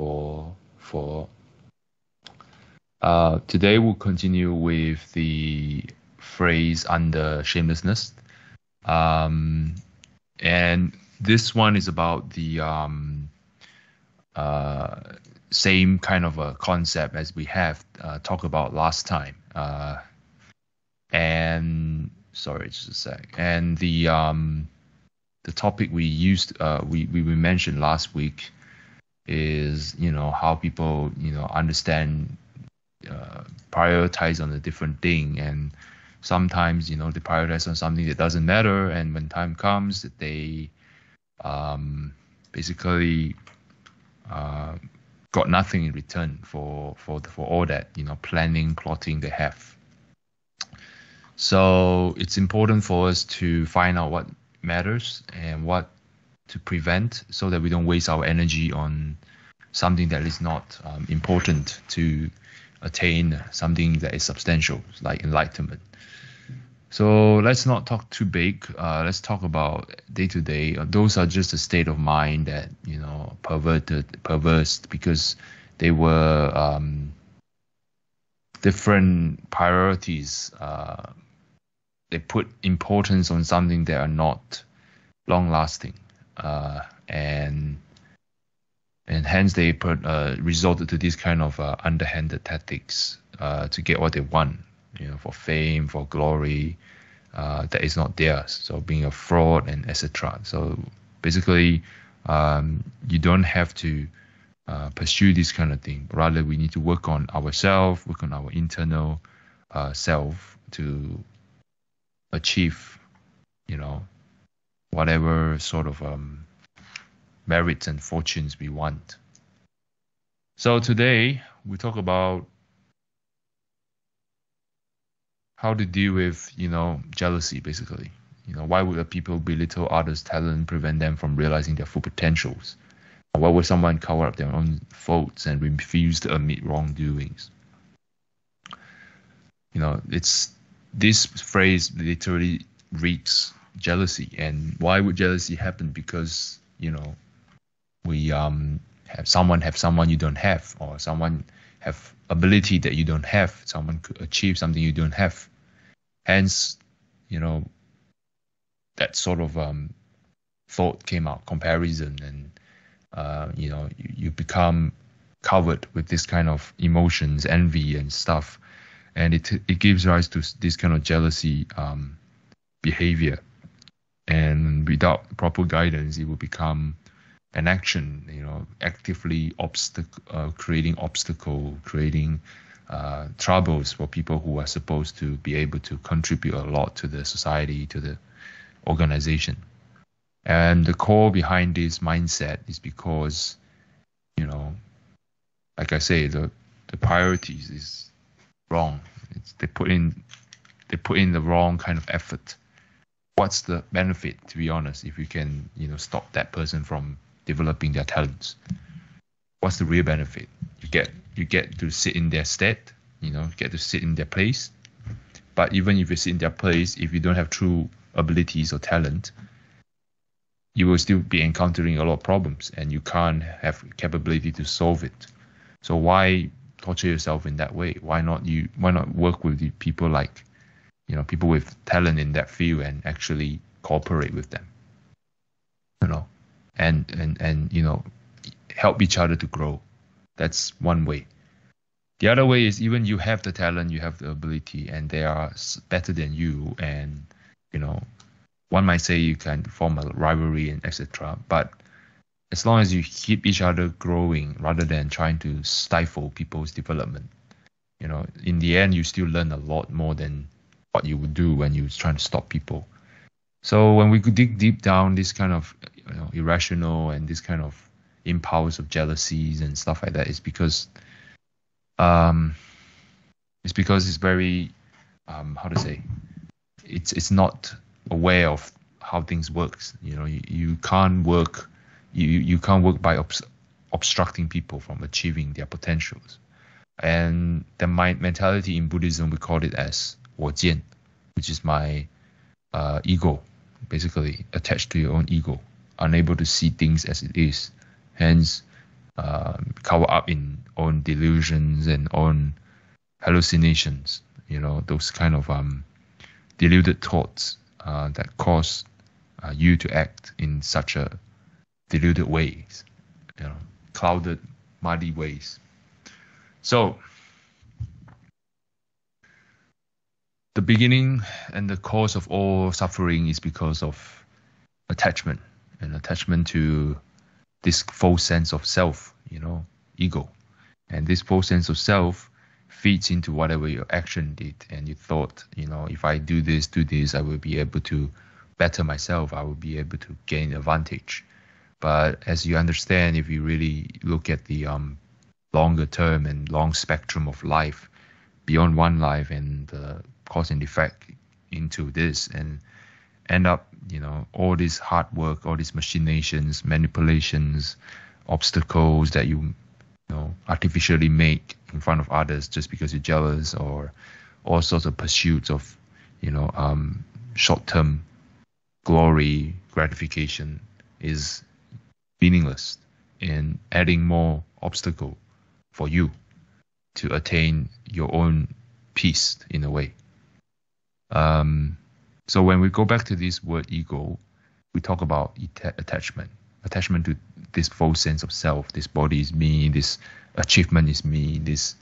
For for. Uh, today we'll continue with the phrase under shamelessness, um, and this one is about the um, uh, same kind of a concept as we have uh, talked about last time. Uh, and sorry, just a sec. And the um, the topic we used uh, we, we mentioned last week is you know how people you know understand uh, prioritize on a different thing. And sometimes you know they prioritize on something that doesn't matter. And when time comes they um, basically uh, got nothing in return for for for all that you know planning plotting they have. So it's important for us to find out what matters and what to prevent so that we don't waste our energy on something that is not um, important to attain something that is substantial, like enlightenment. So let's not talk too big. Uh, let's talk about day to day. Those are just a state of mind that you know perverted, perverse because they were um, different priorities. Uh, they put importance on something that are not long lasting uh, and and hence they put, uh, resorted to these kind of uh, underhanded tactics uh, to get what they want, you know, for fame, for glory, uh, that is not theirs. So being a fraud and etc. So basically, um, you don't have to uh, pursue this kind of thing. Rather, we need to work on ourselves, work on our internal self to achieve, you know, whatever sort of um, merits and fortunes we want. So today we talk about how to deal with, you know, jealousy basically. You know, why would people belittle others' talent, prevent them from realizing their full potentials? Why would someone cover up their own faults and refuse to admit wrongdoings? You know, it's this phrase literally reeks jealousy. And why would jealousy happen? Because you know we um have someone have someone you don't have, or someone have ability that you don't have. Someone could achieve something you don't have. Hence, you know that sort of um, thought came out, comparison, and uh, you know you, you become covered with this kind of emotions, envy, and stuff, and it it gives rise to this kind of jealousy um, behavior and without proper guidance it will become an action you know actively uh, creating obstacle creating uh, troubles for people who are supposed to be able to contribute a lot to the society to the organization. And the core behind this mindset is because you know like i say the the priorities is wrong. It's, they put in they put in the wrong kind of effort what's the benefit to be honest if you can you know stop that person from developing their talents? What's the real benefit? You get you get to sit in their stead you know get to sit in their place. But even if you sit in their place if you don't have true abilities or talent you will still be encountering a lot of problems and you can't have capability to solve it. So why torture yourself in that way? Why not you why not work with the people like you know people with talent in that field and actually cooperate with them you know and and and you know help each other to grow. That's one way. The other way is even you have the talent you have the ability and they are better than you and you know one might say you can form a rivalry and etc but as long as you keep each other growing rather than trying to stifle people's development you know in the end you still learn a lot more than what you would do when you're trying to stop people. So when we could dig deep down, this kind of you know, irrational and this kind of impulse of jealousies and stuff like that is because um, it's because it's very um, how to say it's it's not aware of how things works. You know, you, you can't work you you can't work by obs- obstructing people from achieving their potentials. And the mind mentality in Buddhism we call it as 我见, which is my uh, ego, basically attached to your own ego, unable to see things as it is, hence cover up in own delusions and own hallucinations. You know those kind of um, deluded thoughts uh, that cause uh, you to act in such a deluded ways, you know, clouded, muddy ways. So the beginning and the cause of all suffering is because of attachment and attachment to this false sense of self, you know, ego. And this false sense of self feeds into whatever your action did. And you thought, you know, if I do this, do this, I will be able to better myself. I will be able to gain advantage. But as you understand, if you really look at the um, longer term and long spectrum of life, beyond one life and the cause and effect into this and end up, you know, all this hard work, all these machinations, manipulations, obstacles that you, you know, artificially make in front of others just because you're jealous or all sorts of pursuits of, you know, um, short-term glory, gratification is meaningless and adding more obstacle for you to attain your own peace in a way. Um, so when we go back to this word ego, we talk about attachment, attachment to this false sense of self. This body is me. This achievement is me. This,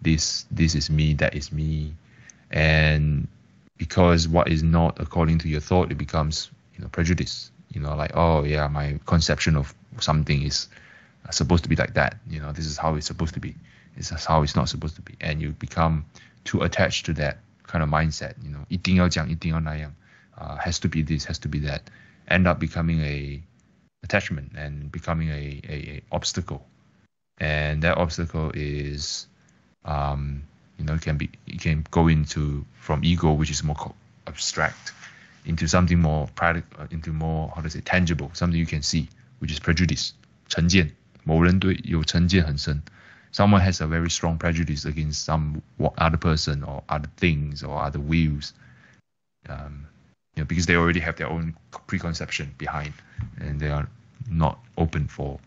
this, this is me. That is me. And because what is not according to your thought, it becomes you know prejudice. You know, like oh yeah, my conception of something is supposed to be like that. You know, this is how it's supposed to be. This is how it's not supposed to be, and you become too attached to that kind of mindset. You know, 一定要讲，一定要那样, uh, has to be this, has to be that. End up becoming a attachment and becoming a, a, a obstacle, and that obstacle is, um, you know, it can be it can go into from ego, which is more abstract, into something more practical, uh, into more how to say tangible, something you can see which is prejudice. 成见，某人对有成见很深。 Someone has a very strong prejudice against some other person or other things or other views, um, you know, because they already have their own preconception behind, and they are not open for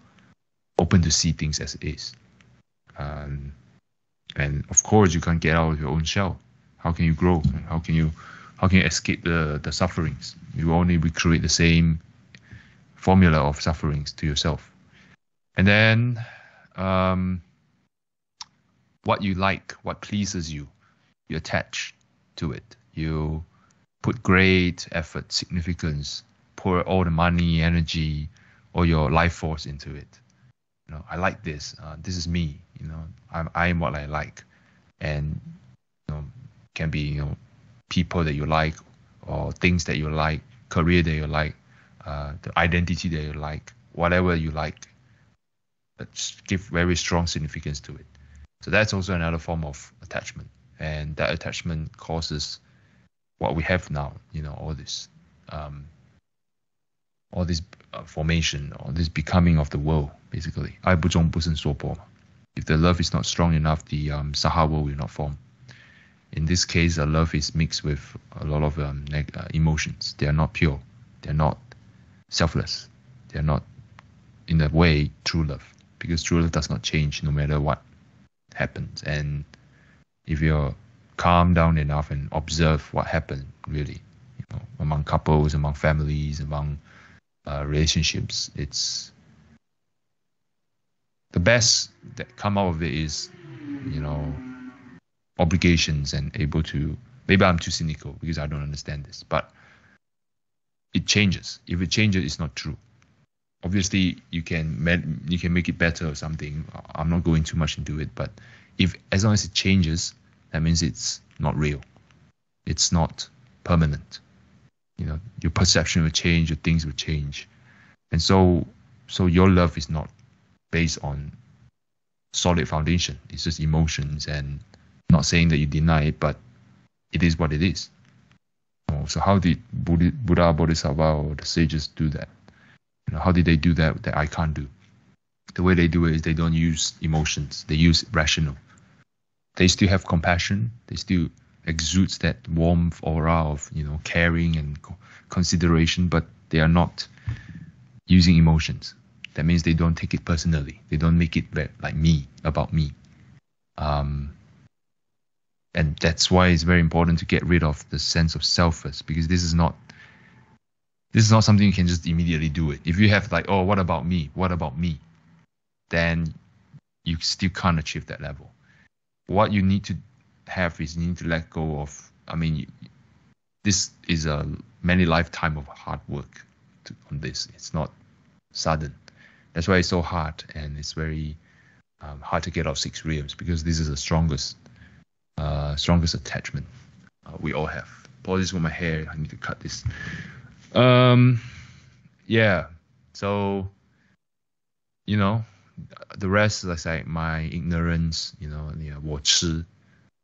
open to see things as it is. Um, and of course, you can't get out of your own shell. How can you grow? How can you how can you escape the the sufferings? You only recreate the same formula of sufferings to yourself. And then um, what you like, what pleases you, you attach to it. You put great effort, significance, pour all the money, energy, all your life force into it. You know, I like this. Uh, this is me. You know, I'm I'm what I like, and you know, can be you know people that you like or things that you like, career that you like, uh, the identity that you like, whatever you like. Let's give very strong significance to it. So that's also another form of attachment, and that attachment causes what we have now. You know, all this, um, all this uh, formation, all this becoming of the world, basically. If the love is not strong enough, the um, Saha world will not form. In this case, a love is mixed with a lot of um, uh, emotions. They are not pure. They're not selfless. They're not, in a way, true love because true love does not change no matter what happens. And if you're calm down enough and observe what happened, really, you know, among couples, among families, among uh, relationships, it's the best that come out of it is, you know, obligations and able to. Maybe I'm too cynical because I don't understand this, but it changes. If it changes, it's not true. Obviously, you can you can make it better or something. I'm not going too much into it, but if as long as it changes, that means it's not real. It's not permanent. You know, your perception will change, your things will change, and so so your love is not based on solid foundation. It's just emotions and not saying that you deny it, but it is what it is. So how did Buddha, Bodhisattva, or the sages do that? You know, how did they do that that I can't do? The way they do it is they don't use emotions. They use rational. They still have compassion. They still exudes that warmth aura of you know caring and consideration, but they are not using emotions. That means they don't take it personally. They don't make it like me about me. Um, and that's why it's very important to get rid of the sense of self first, because this is not this is not something you can just immediately do it. If you have like, oh, what about me? What about me? Then you still can't achieve that level. What you need to have is you need to let go of. I mean, this is a many lifetime of hard work to, on this. It's not sudden. That's why it's so hard and it's very um, hard to get out six realms because this is the strongest, uh, strongest attachment uh, we all have. Apologies for my hair. I need to cut this. Um, yeah. So, you know, the rest is like my ignorance. You know, yeah, 我痴.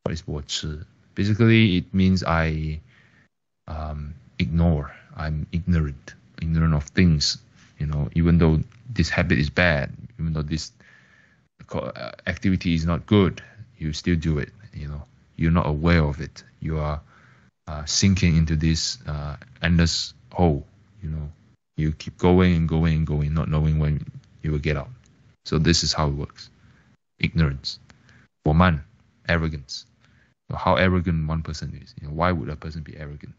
What is 我痴? Basically, it means I um, ignore. I'm ignorant, ignorant of things. You know, even though this habit is bad, even though this uh, activity is not good, you still do it. You know, you're not aware of it. You are uh, sinking into this uh, endless hole. You know, you keep going and going and going, not knowing when you will get out. So this is how it works. Ignorance. 我慢 arrogance. How arrogant one person is. You know, why would a person be arrogant?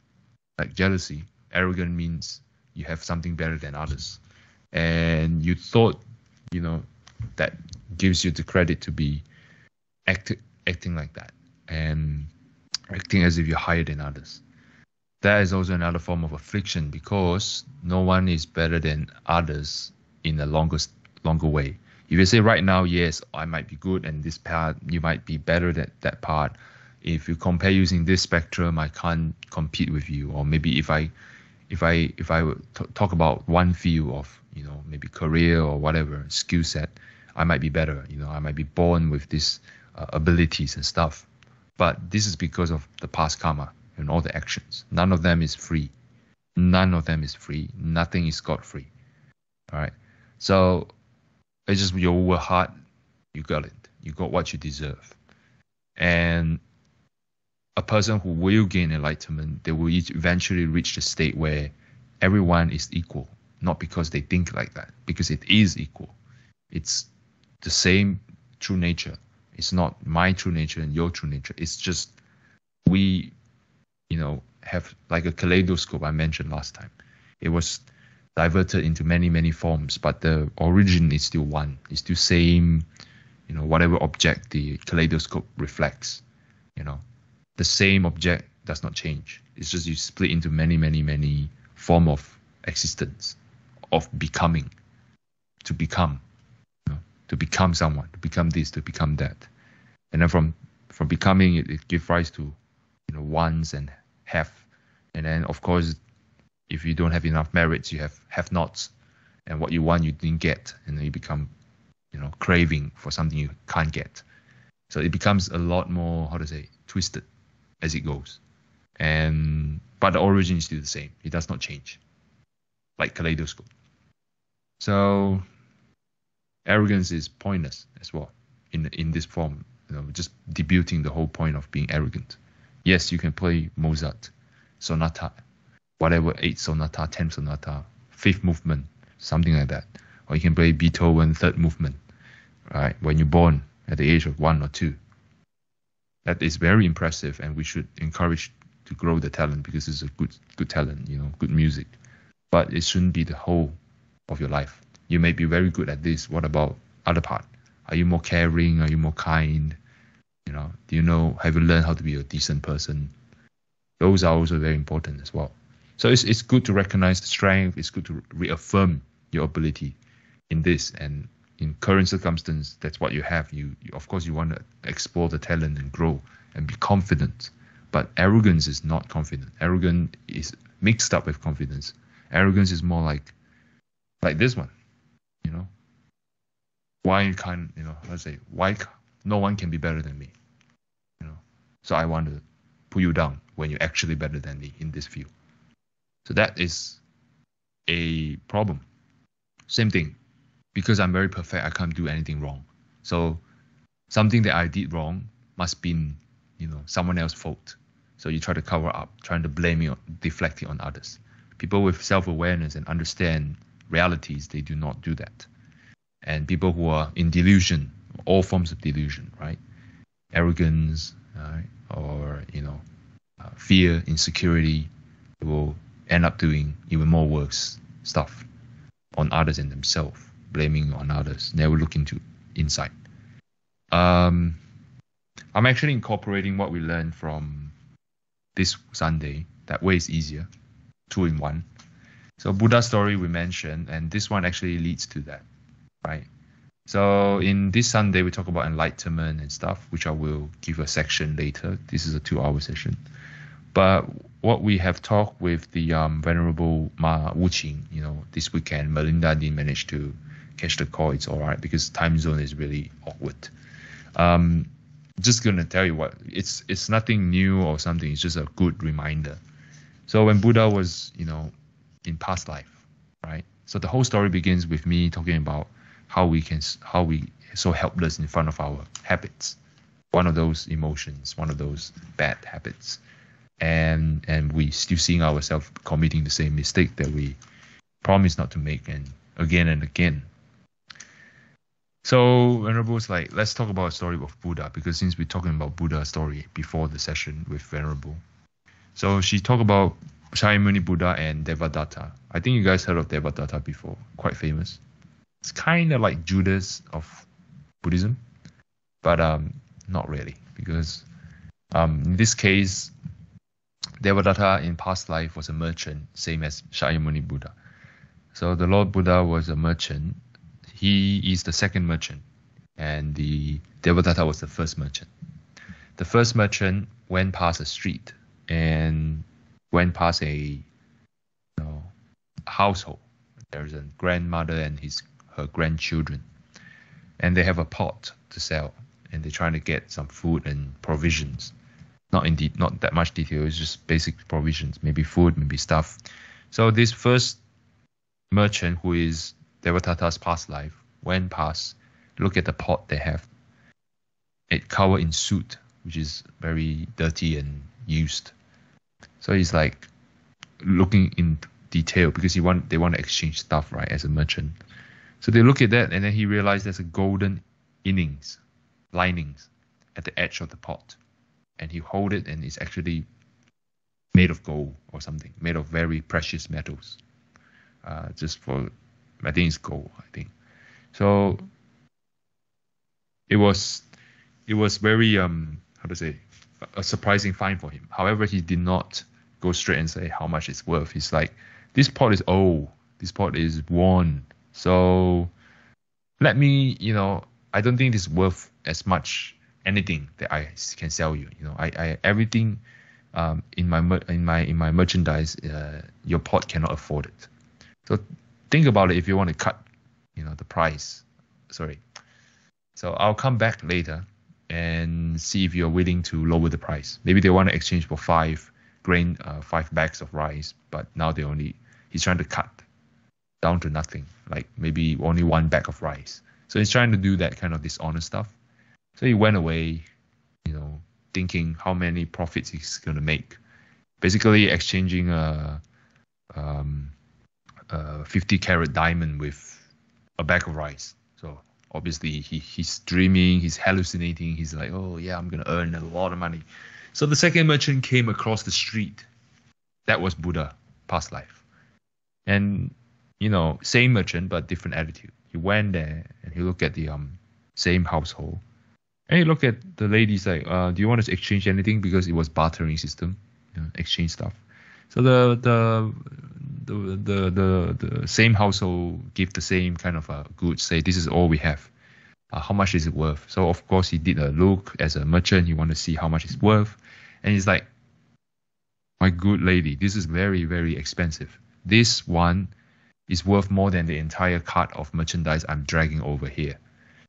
Like jealousy, arrogant means you have something better than others. And you thought, you know, that gives you the credit to be act, acting like that and acting as if you're higher than others. That is also another form of affliction because no one is better than others in the longest longer way. If you say right now, yes, I might be good, and this part you might be better than that part. If you compare using this spectrum, I can't compete with you. Or maybe if I, if I if I talk about one field of you know maybe career or whatever skill set, I might be better. You know, I might be born with these uh, abilities and stuff. But this is because of the past karma and all the actions. None of them is free. None of them is free. Nothing is scot free. All right. So it's just you work hard, you got it. You got what you deserve. And a person who will gain enlightenment, they will eventually reach the state where everyone is equal, not because they think like that, because it is equal. It's the same true nature. It's not my true nature and your true nature. It's just we, you know, have like a kaleidoscope I mentioned last time. It was diverted into many many forms, but the origin is still one. It's still same, you know, whatever object the kaleidoscope reflects, you know, the same object does not change. It's just you split into many many many form of existence, of becoming, to become, you know, to become someone, to become this, to become that, and then from from becoming it, it gives rise to, you know, ones and have, and then of course if you don't have enough merits, you have have nots, and what you want you didn't get, and then you become, you know, craving for something you can't get. So it becomes a lot more how to say twisted as it goes, and but the origin is still the same. It does not change, like kaleidoscope. So arrogance is pointless as well in in this form. You know, just debuting the whole point of being arrogant. Yes, you can play Mozart, sonata, whatever eighth sonata, tenth sonata, fifth movement, something like that. Or you can play Beethoven third movement, right? When you're born at the age of one or two. That is very impressive, and we should encourage to grow the talent because it's a good good talent, you know, good music. But it shouldn't be the whole of your life. You may be very good at this. What about other part? Are you more caring? Are you more kind? You know, do you know? Have you learned how to be a decent person? Those are also very important as well. So it's, it's good to recognize the strength. It's good to reaffirm your ability in this and in current circumstance. That's what you have. You, you of course you want to explore the talent and grow and be confident. But arrogance is not confident. Arrogance is mixed up with confidence. Arrogance is more like like this one, you know. why can't you know let's say why no one can be better than me you so i want to put you down when you're actually better than me in this field. So that is a problem. Same thing. Because i'm very perfect i can't do anything wrong. So something that i did wrong must be you know someone else's fault. So you try to cover up trying to blame it deflect it on others. People with self-awareness and understand realities they do not do that. And people who are in delusion, all forms of delusion, right? Arrogance, or you know, uh, fear, insecurity, will end up doing even more worse stuff on others and themselves, blaming on others, never look into inside. Um, I'm actually incorporating what we learned from this Sunday. That way is easier, two in one. So Buddha story we mentioned, and this one actually leads to that right? So in this Sunday, we talk about enlightenment and stuff, which I will give a section later. This is a two-hour session. But what we have talked with the um, Venerable Ma Wuqing, you know, this weekend, Melinda didn't manage to catch the call. It's all right because time zone is really awkward. Um, just gonna tell you what it's it's nothing new or something. It's just a good reminder. So when Buddha was, you know, in past life, right? So the whole story begins with me talking about how we can how we so helpless in front of our habits. One of those emotions one of those bad habits. And and we still seeing ourselves committing the same mistake that we promise not to make and again and again. So venerable was like let's talk about a story of buddha because since we're talking about buddha story before the session with venerable. So she talked about Shakyamuni Buddha and Devadatta. I think you guys heard of Devadatta before, quite famous. It's kind of like Judas of Buddhism, but um, not really because um, in this case, Devadatta in past life was a merchant, same as Shakyamuni Buddha. So the Lord Buddha was a merchant. He is the second merchant, and the Devadatta was the first merchant. The first merchant went past a street and went past a you know, household. There's a grandmother and his her grandchildren, and they have a pot to sell, and they're trying to get some food and provisions. Not indeed, not that much detail. It's just basic provisions, maybe food, maybe stuff. So this first merchant, who is Devadatta's past life, went past, look at the pot they have. It covered in soot, which is very dirty and used. So he's like looking in detail because he want they want to exchange stuff, right, as a merchant. So they look at that, and then he realized there's a golden innings, linings at the edge of the pot, and he hold it, and it's actually made of gold or something, made of very precious metals. Uh, just for, I think it's gold. I think. So it was, it was very um how to say, a surprising find for him. However, he did not go straight and say how much it's worth. He's like, this pot is old. This pot is worn. So let me, you know, I don't think it's worth as much anything that I can sell you. You know, I, I everything um, in my in my in my merchandise, uh, your pot cannot afford it. So think about it if you want to cut, you know, the price. Sorry. So I'll come back later and see if you're willing to lower the price. Maybe they want to exchange for five grain, uh, five bags of rice, but now they only he's trying to cut down to nothing, like maybe only one bag of rice. So he's trying to do that kind of dishonest stuff. So he went away, you know, thinking how many profits he's gonna make. Basically, exchanging a, um, a 50 carat diamond with a bag of rice. So obviously he, he's dreaming, he's hallucinating. He's like, oh yeah, I'm gonna earn a lot of money. So the second merchant came across the street. That was Buddha, past life. And you know, same merchant but different attitude. He went there and he looked at the um same household. And he looked at the ladies like, uh, do you want to exchange anything? Because it was bartering system, you know, exchange stuff. So the the the the the, the same household give the same kind of uh, goods. Say this is all we have. Uh, how much is it worth? So of course he did a look as a merchant. He want to see how much it's worth, and he's like, my good lady, this is very very expensive. This one is worth more than the entire cart of merchandise I'm dragging over here.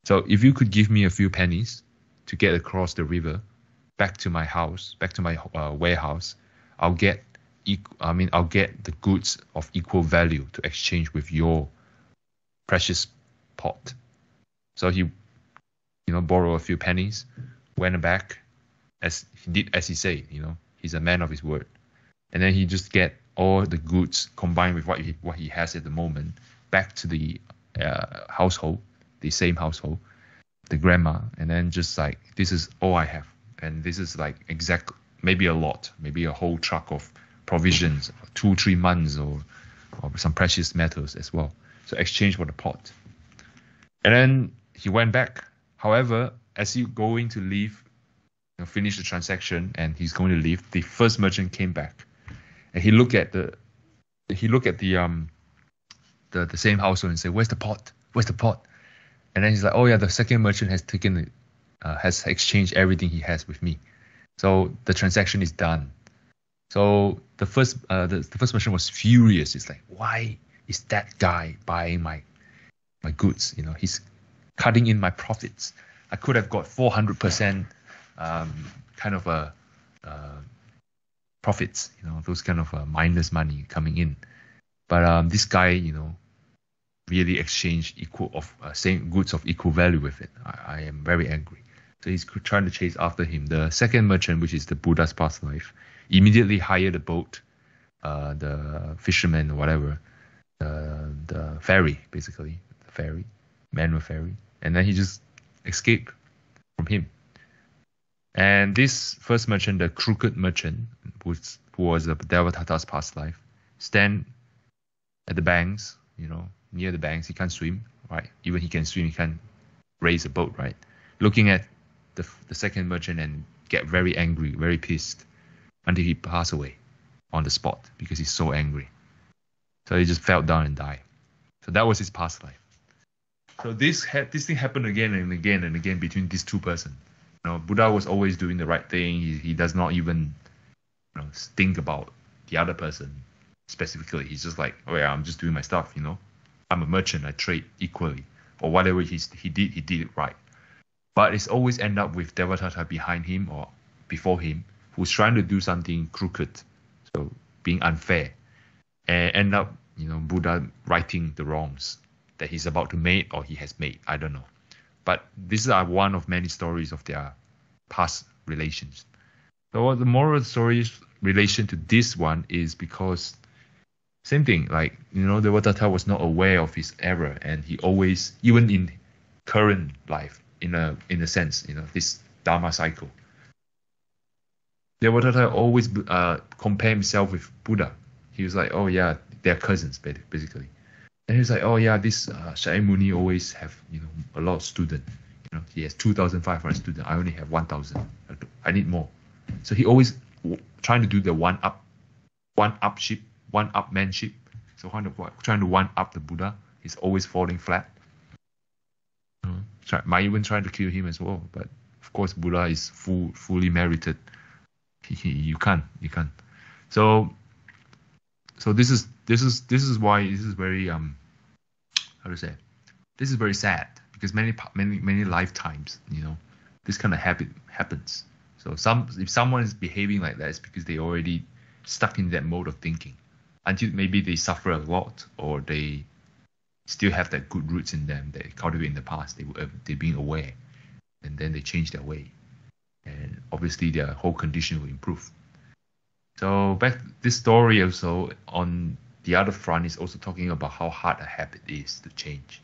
So if you could give me a few pennies to get across the river back to my house, back to my uh, warehouse, I'll get I mean I'll get the goods of equal value to exchange with your precious pot. So he you know borrow a few pennies, went back as he did as he said, you know, he's a man of his word. And then he just get all the goods combined with what he what he has at the moment back to the uh, household, the same household, the grandma, and then just like this is all I have, and this is like exact maybe a lot, maybe a whole truck of provisions, two three months or or some precious metals as well. So exchange for the pot, and then he went back. However, as he going to leave, you know, finish the transaction, and he's going to leave, the first merchant came back, and he looked at the he looked at the um the, the same household and say, "Where's the pot? Where's the pot?" And then he's like, "Oh yeah, the second merchant has taken it, uh, has exchanged everything he has with me, so the transaction is done." So the first uh, the, the first merchant was furious. It's like, why is that guy buying my my goods? You know, he's cutting in my profits. I could have got 400 percent um, kind of a uh, profits. You know, those kind of uh, minus money coming in. But um, this guy, you know, really exchanged equal of uh, same goods of equal value with it. I, I, am very angry. So he's trying to chase after him. The second merchant, which is the Buddha's past life, immediately hired a boat, uh, the fisherman or whatever, uh, the ferry basically, the ferry, manual ferry, and then he just escaped from him. And this first merchant, the crooked merchant, who was the Devadatta's past life, stand at the banks, you know, near the banks. He can't swim, right? Even he can swim, he can't raise a boat, right? Looking at the, the second merchant and get very angry, very pissed until he passed away on the spot because he's so angry. So he just fell down and died. So that was his past life. So this ha- this thing happened again and again and again between these two persons. Know, Buddha was always doing the right thing. He, he does not even you know, think about the other person specifically. He's just like, oh yeah, I'm just doing my stuff. You know, I'm a merchant. I trade equally, or whatever he's, he did, he did it right. But it's always end up with Devadatta behind him or before him, who's trying to do something crooked, so being unfair, and end up, you know, Buddha righting the wrongs that he's about to make or he has made. I don't know. But these are one of many stories of their past relations. So the moral story relation to this one is because same thing, like you know, Devadatta was not aware of his error, and he always, even in current life, in a in a sense, you know, this dharma cycle. Devadatta always uh, compare himself with Buddha. He was like, oh yeah, they're cousins basically. And he's like, oh yeah, this uh, Shakyamuni always have you know a lot of students. You know, he has two thousand five hundred students. I only have one thousand. I need more. So he always trying to do the one up, one up ship, one up manship. So trying to trying to one up the Buddha. He's always falling flat. try, might even try to kill him as well. But of course, Buddha is full, fully merited. You can't, you can't. So, so this is this is this is why this is very um, how to say, this is very sad because many many many lifetimes, you know, this kind of habit happens. So some if someone is behaving like that, it's because they already stuck in that mode of thinking until maybe they suffer a lot or they still have that good roots in them that they cultivated in the past. They were they being aware, and then they change their way, and obviously their whole condition will improve. So back this story also on the other front is also talking about how hard a habit is to change,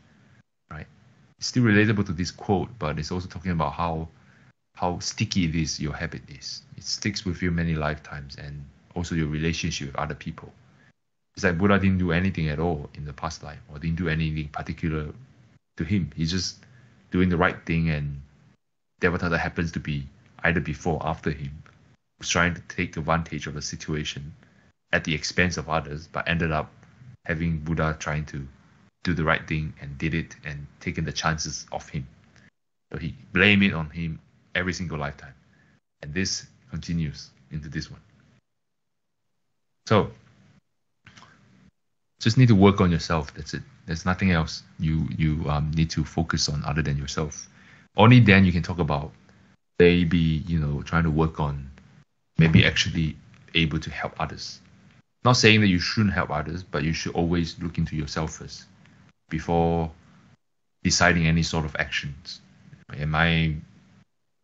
right? It's still relatable to this quote, but it's also talking about how how sticky it is your habit is. It sticks with you many lifetimes and also your relationship with other people. It's like Buddha didn't do anything at all in the past life or didn't do anything particular to him. He's just doing the right thing and Devadatta happens to be either before or after him, trying to take advantage of the situation at the expense of others, but ended up having Buddha trying to do the right thing and did it and taking the chances of him. So he blamed it on him every single lifetime. And this continues into this one. So just need to work on yourself. That's it. There's nothing else you you um, need to focus on other than yourself. Only then you can talk about maybe you know trying to work on maybe actually able to help others Not saying that you shouldn't help others, but you should always look into yourself first before deciding any sort of actions. Am I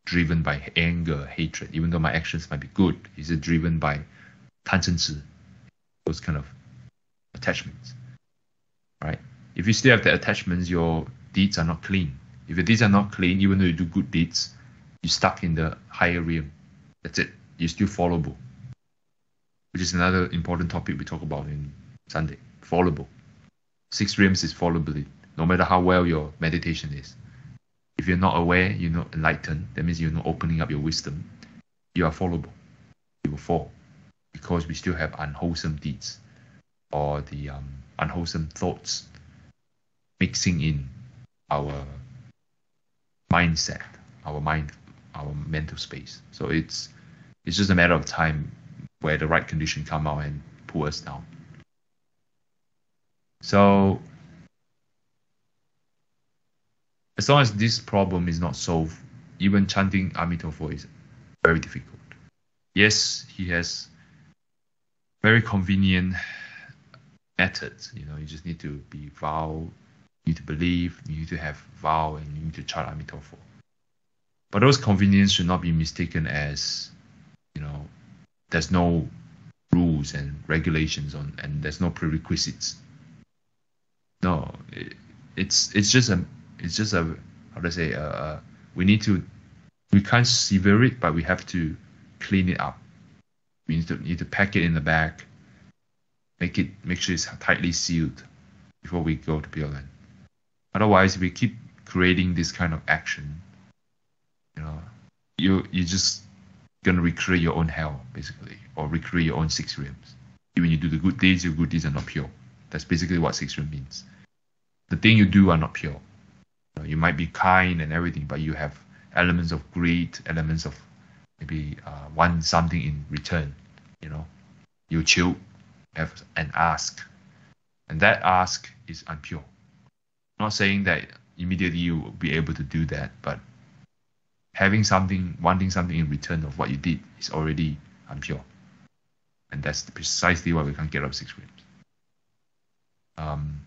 driven by anger, hatred, even though my actions might be good? Is it driven by 贪嗔痴, those kind of attachments? Right? If you still have the attachments, your deeds are not clean. If your deeds are not clean, even though you do good deeds, you're stuck in the higher realm. That's it. You're still fallible, which is another important topic we talk about in Sunday. Fallible. Six realms is fallibility. No matter how well your meditation is, if you're not aware, you're not enlightened, that means you're not opening up your wisdom, you are fallible. You will fall because we still have unwholesome deeds or the um, unwholesome thoughts mixing in our mindset, our mind, our mental space. So it's it's just a matter of time where the right condition come out and pull us down. So as long as this problem is not solved, even chanting Amitabha is very difficult. Yes, he has very convenient methods. You know, you just need to be vow, you need to believe, you need to have vow, and you need to chant Amitabha. But those convenience should not be mistaken as, there's no rules and regulations on, and there's no prerequisites. No, it, it's it's just a it's just a how to say uh, we need to we can't sever it, but we have to clean it up. We need to need to pack it in the bag, make it make sure it's tightly sealed before we go to Pure Otherwise, we keep creating this kind of action, you know, you you just gonna recreate your own hell basically, or recreate your own six realms. When you do the good deeds, your good deeds are not pure. That's basically what six realm means. The thing you do are not pure you might be kind and everything, but you have elements of greed, elements of maybe uh, want something in return. You know, you chill, have an ask, and that ask is unpure. I'm not saying that immediately you will be able to do that, but having something, wanting something in return of what you did is already unpure, and that's precisely why we can't get up six realms. Um,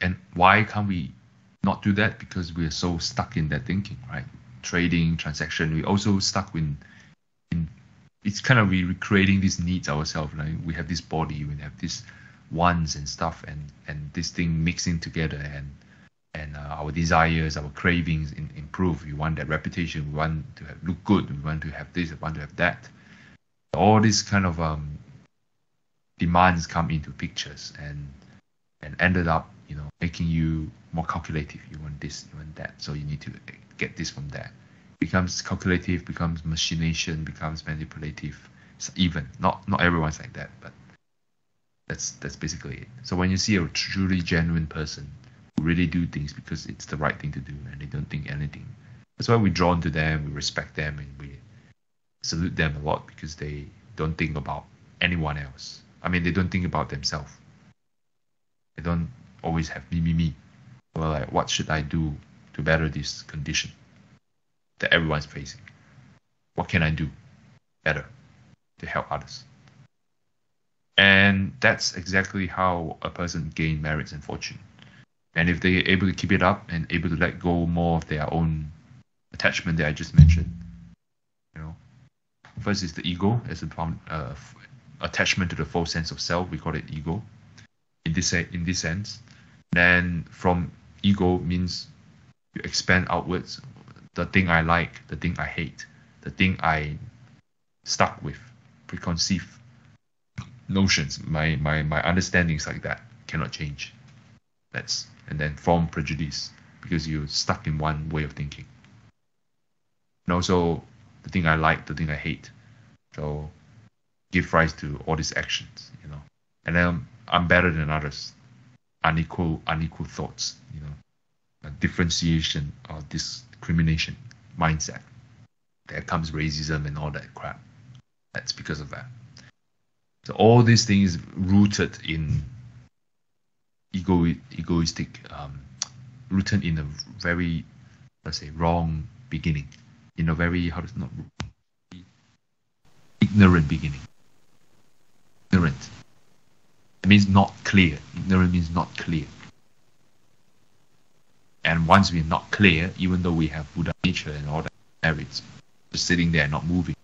and why can't we not do that because we're so stuck in that thinking, right? Trading, transaction, we also stuck in, in it's kind of we recreating these needs ourselves. Like we have this body, we have these wants and stuff, and and this thing mixing together, and and uh, our desires, our cravings in, improve. We want that reputation. We want to have, look good. We want to have this. We want to have that. All these kind of um, demands come into pictures, and and ended up you know, making you more calculative. You want this, you want that, so you need to get this from there. Becomes calculative, becomes machination, becomes manipulative. It's even not not everyone's like that, but that's that's basically it. So when you see a truly genuine person really do things because it's the right thing to do and they don't think anything, that's why we're drawn to them. We respect them and we salute them a lot because they don't think about anyone else. I mean, they don't think about themselves. They don't always have me, me, me. Well, like, what should I do to better this condition that everyone's facing? What can I do better to help others? And that's exactly how a person gain merits and fortune. And if they're able to keep it up and able to let go more of their own attachment that I just mentioned, you know, first is the ego as a uh, attachment to the false sense of self. We call it ego. In this in this sense, then from ego means you expand outwards. The thing I like, the thing I hate, the thing I stuck with, preconceived notions, my my my understandings like that cannot change. That's and then form prejudice because you're stuck in one way of thinking. And also the thing I like, the thing I hate. So give rise to all these actions, you know. And then I'm better than others unequal unequal thoughts, you know, a differentiation or discrimination mindset. There comes racism and all that crap. That's because of that. So all these things rooted in ego egoistic um, rooted in a very let's say wrong beginning. In a very how to not ignorant beginning. Ignorant. It means not clear. Ignorant means not clear. And once we're not clear even though we have buddha nature and all that merits just sitting there not moving.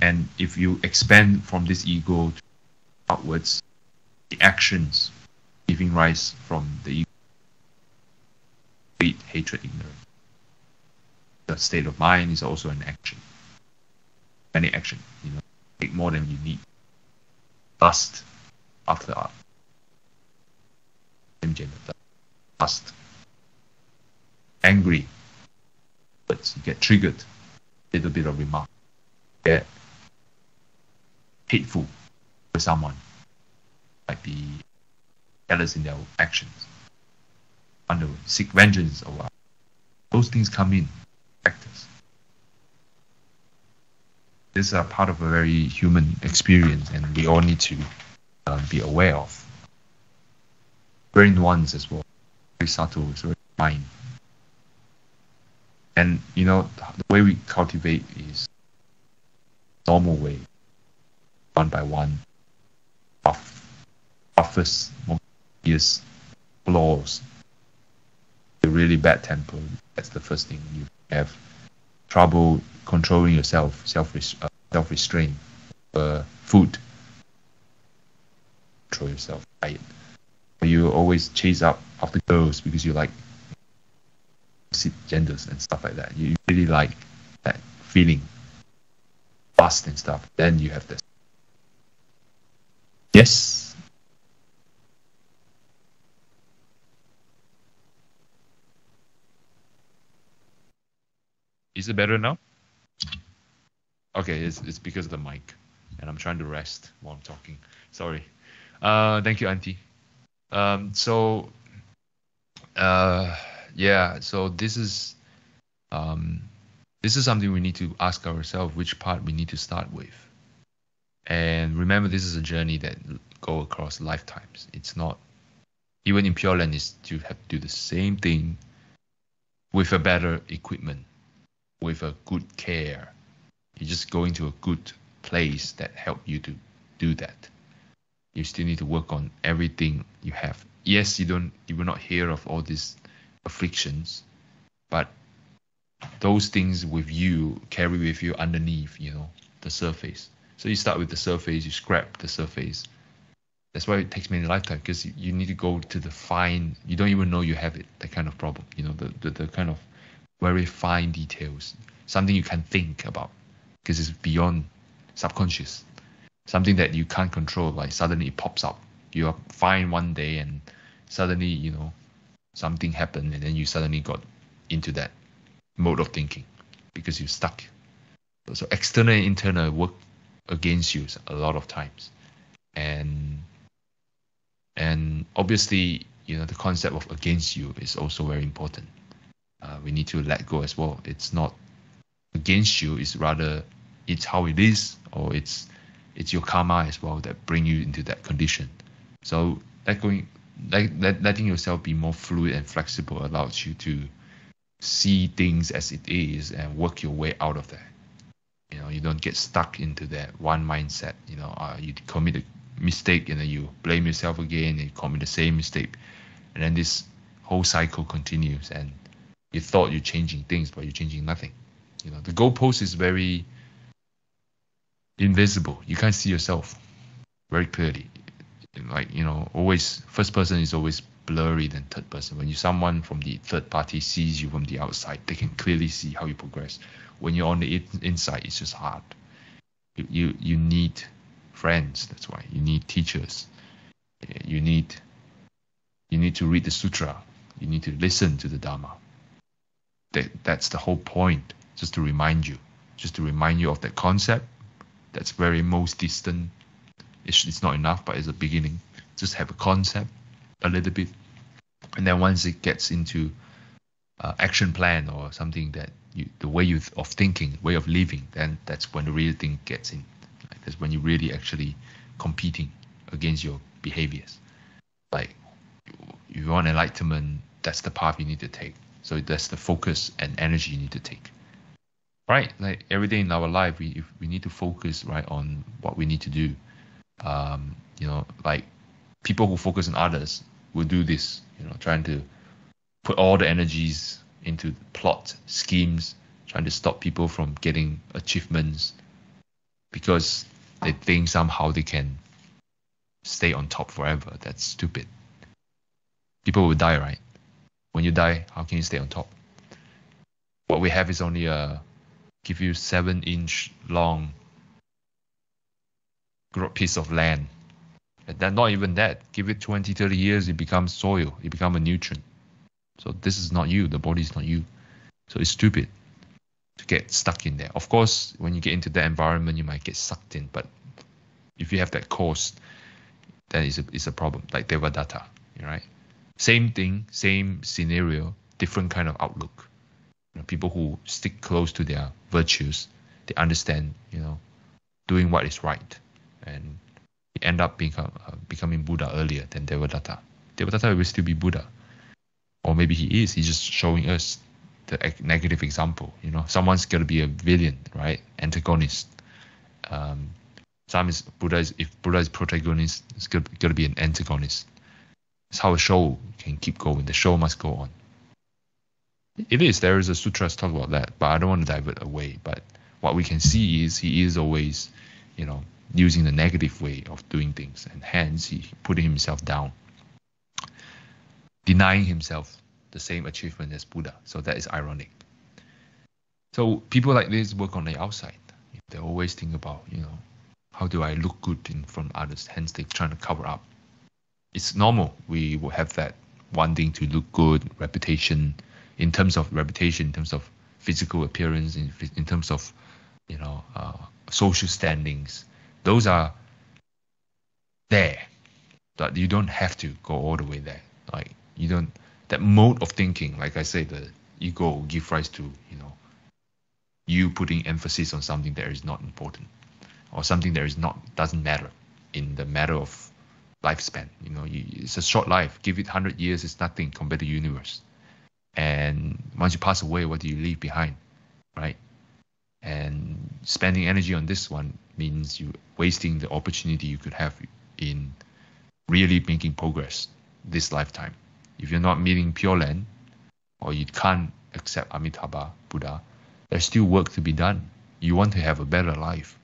And if you expand from this ego outwards actions giving rise from the greed, hatred, ignorance. The state of mind is also an action. Any action, you know, take more than you need. Lust after art. Lust. Angry. But you get triggered. Little bit of remark. Get hateful for someone. Might be careless in their actions under seek vengeance or those things come in factors. These are part of a very human experience, and we all need to uh, be aware of. Very nuanced as well, very subtle, it's very fine. And you know the way we cultivate is normal way, one by one, rough, roughest, most flaws a really bad temper, that's the first thing you have trouble controlling yourself, self uh, self restraint, uh, food, control yourself, diet. You always chase up after girls because you like genders and stuff like that. You really like that feeling, lust and stuff. Then you have this. Yes. Is it better now? Okay, it's, it's because of the mic, and I'm trying to rest while I'm talking. Sorry. Uh, thank you, Auntie. Um, so, uh, yeah, so this is, um, this is something we need to ask ourselves which part we need to start with. And remember, this is a journey that go across lifetimes. It's not even in Pure Land is to have to do the same thing with a better equipment with a good care. You just go into a good place that help you to do that. You still need to work on everything you have. Yes, you don't you will not hear of all these afflictions, but those things with you carry with you underneath, you know, the surface. So you start with the surface, you scrap the surface. That's why it takes many lifetime because you, you need to go to the fine. You don't even know you have it. That kind of problem, you know, the the, the kind of very fine details, something you can think about because it's beyond subconscious, something that you can't control. Like suddenly it pops up. You are fine one day and suddenly you know something happened and then you suddenly got into that mode of thinking because you're stuck. So external and internal work against you a lot of times, and and obviously you know the concept of against you is also very important uh, we need to let go as well. It's not against you. It's rather it's how it is, or it's it's your karma as well that bring you into that condition. So let going, let, let, letting yourself be more fluid and flexible allows you to see things as it is and work your way out of that. You know, you don't get stuck into that one mindset. You know, uh, you commit a mistake and then you blame yourself again and you commit the same mistake, and then this whole cycle continues and you thought you're changing things, but you're changing nothing. You know, the goalpost is very invisible. You can't see yourself very clearly. Like you know, always first person is always blurry than third person. When you someone from the third party sees you from the outside, they can clearly see how you progress. When you're on the in- inside, it's just hard. You, you you need friends. That's why you need teachers. You need you need to read the sutra. You need to listen to the dharma that that's the whole point just to remind you just to remind you of that concept that's very most distant. It's, it's not enough but it's a beginning. Just have a concept a little bit and then once it gets into uh, action plan or something that you, the way you of thinking way of living then that's when the real thing gets in. Like that's when you really actually competing against your behaviors. Like, you want enlightenment, that's the path you need to take. So that's the focus and energy you need to take. Right? Like every day in our life, we we need to focus right on what we need to do. Um, you know, like people who focus on others will do this. You know, trying to put all the energies into plot schemes, trying to stop people from getting achievements because they think somehow they can stay on top forever. That's stupid. People will die, right? When you die, how can you stay on top? What we have is only a give you seven inch long piece of land. And then not even that. Give it 20, 30 years, it becomes soil. It becomes a nutrient. So this is not you. The body is not you. So it's stupid to get stuck in there. Of course, when you get into that environment, you might get sucked in. But if you have that course, then it's a, it's a problem. Like Devadatta, right? Same thing, same scenario, different kind of outlook. You know, people who stick close to their virtues, they understand, you know, doing what is right, and they end up become, uh, becoming Buddha earlier than Devadatta. Devadatta will still be Buddha, or maybe he is. He's just showing us the negative example. You know, someone's to be a villain, right? Antagonist. Um, some is Buddha is if Buddha is protagonist, it's got to be an antagonist. It's how a show can keep going. The show must go on. It is. There is a sutras talk about that, but I don't want to divert away. But what we can see is he is always, you know, using the negative way of doing things, and hence he putting himself down, denying himself the same achievement as Buddha. So that is ironic. So people like this work on the outside. They always think about, you know, how do I look good in front of others? Hence, they're trying to cover up. It's normal. We will have that wanting to look good, reputation, in terms of reputation, in terms of physical appearance, in, in terms of, you know, uh, social standings. Those are there, but you don't have to go all the way there. Like you don't that mode of thinking, like I say, the ego give rise to, you know, you putting emphasis on something that is not important or something that is not doesn't matter in the matter of lifespan. You know, you, it's a short life. Give it hundred years, it's nothing compared to the universe. And once you pass away, what do you leave behind, right? And spending energy on this one means you wasting the opportunity you could have in really making progress this lifetime if you're not meeting Pure Land, or you can't accept Amitabha Buddha, there's still work to be done. You want to have a better life.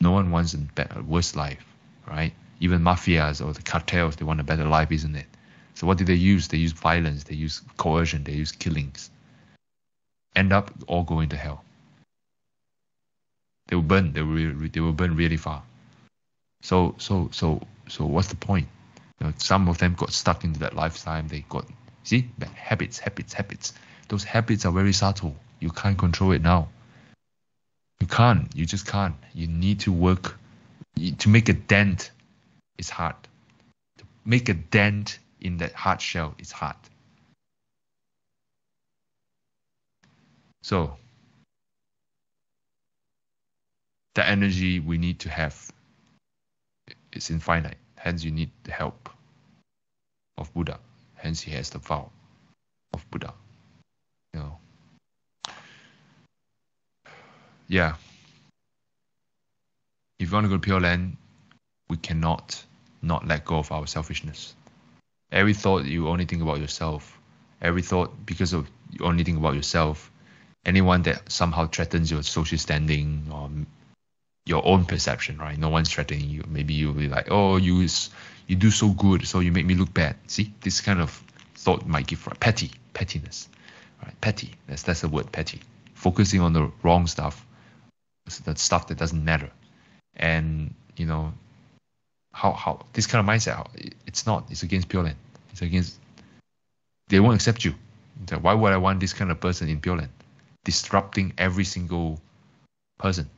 No one wants a better, worse life, right? Even mafias or the cartels, they want a better life, isn't it? So what do they use? They use violence, they use coercion, they use killings. End up all going to hell. They will burn. They will. They will burn really far. So so so so what's the point? You know, some of them got stuck into that lifetime. They got see habits, habits, habits. Those habits are very subtle. You can't control it now. You can't. You just can't. You need to work to make a dent. It's hard. To make a dent in that hard shell is hard. So the energy we need to have is infinite. Hence, you need the help of Buddha. Hence, he has the vow of Buddha. You know. Yeah. If you want to go to Pure Land, we cannot not let go of our selfishness. Every thought you only think about yourself. Every thought because of you only think about yourself. Anyone that somehow threatens your social standing or your own perception, right? No one's threatening you. Maybe you'll be like, oh, you you do so good, so you make me look bad. See, this kind of thought might give right? petty, pettiness, right? Petty. That's that's the word, petty. Focusing on the wrong stuff, that stuff that doesn't matter, and you know, how how this kind of mindset, it's not. It's against Pure Land. It's against. They won't accept you. Why would I want this kind of person in Pure Land? Disrupting every single person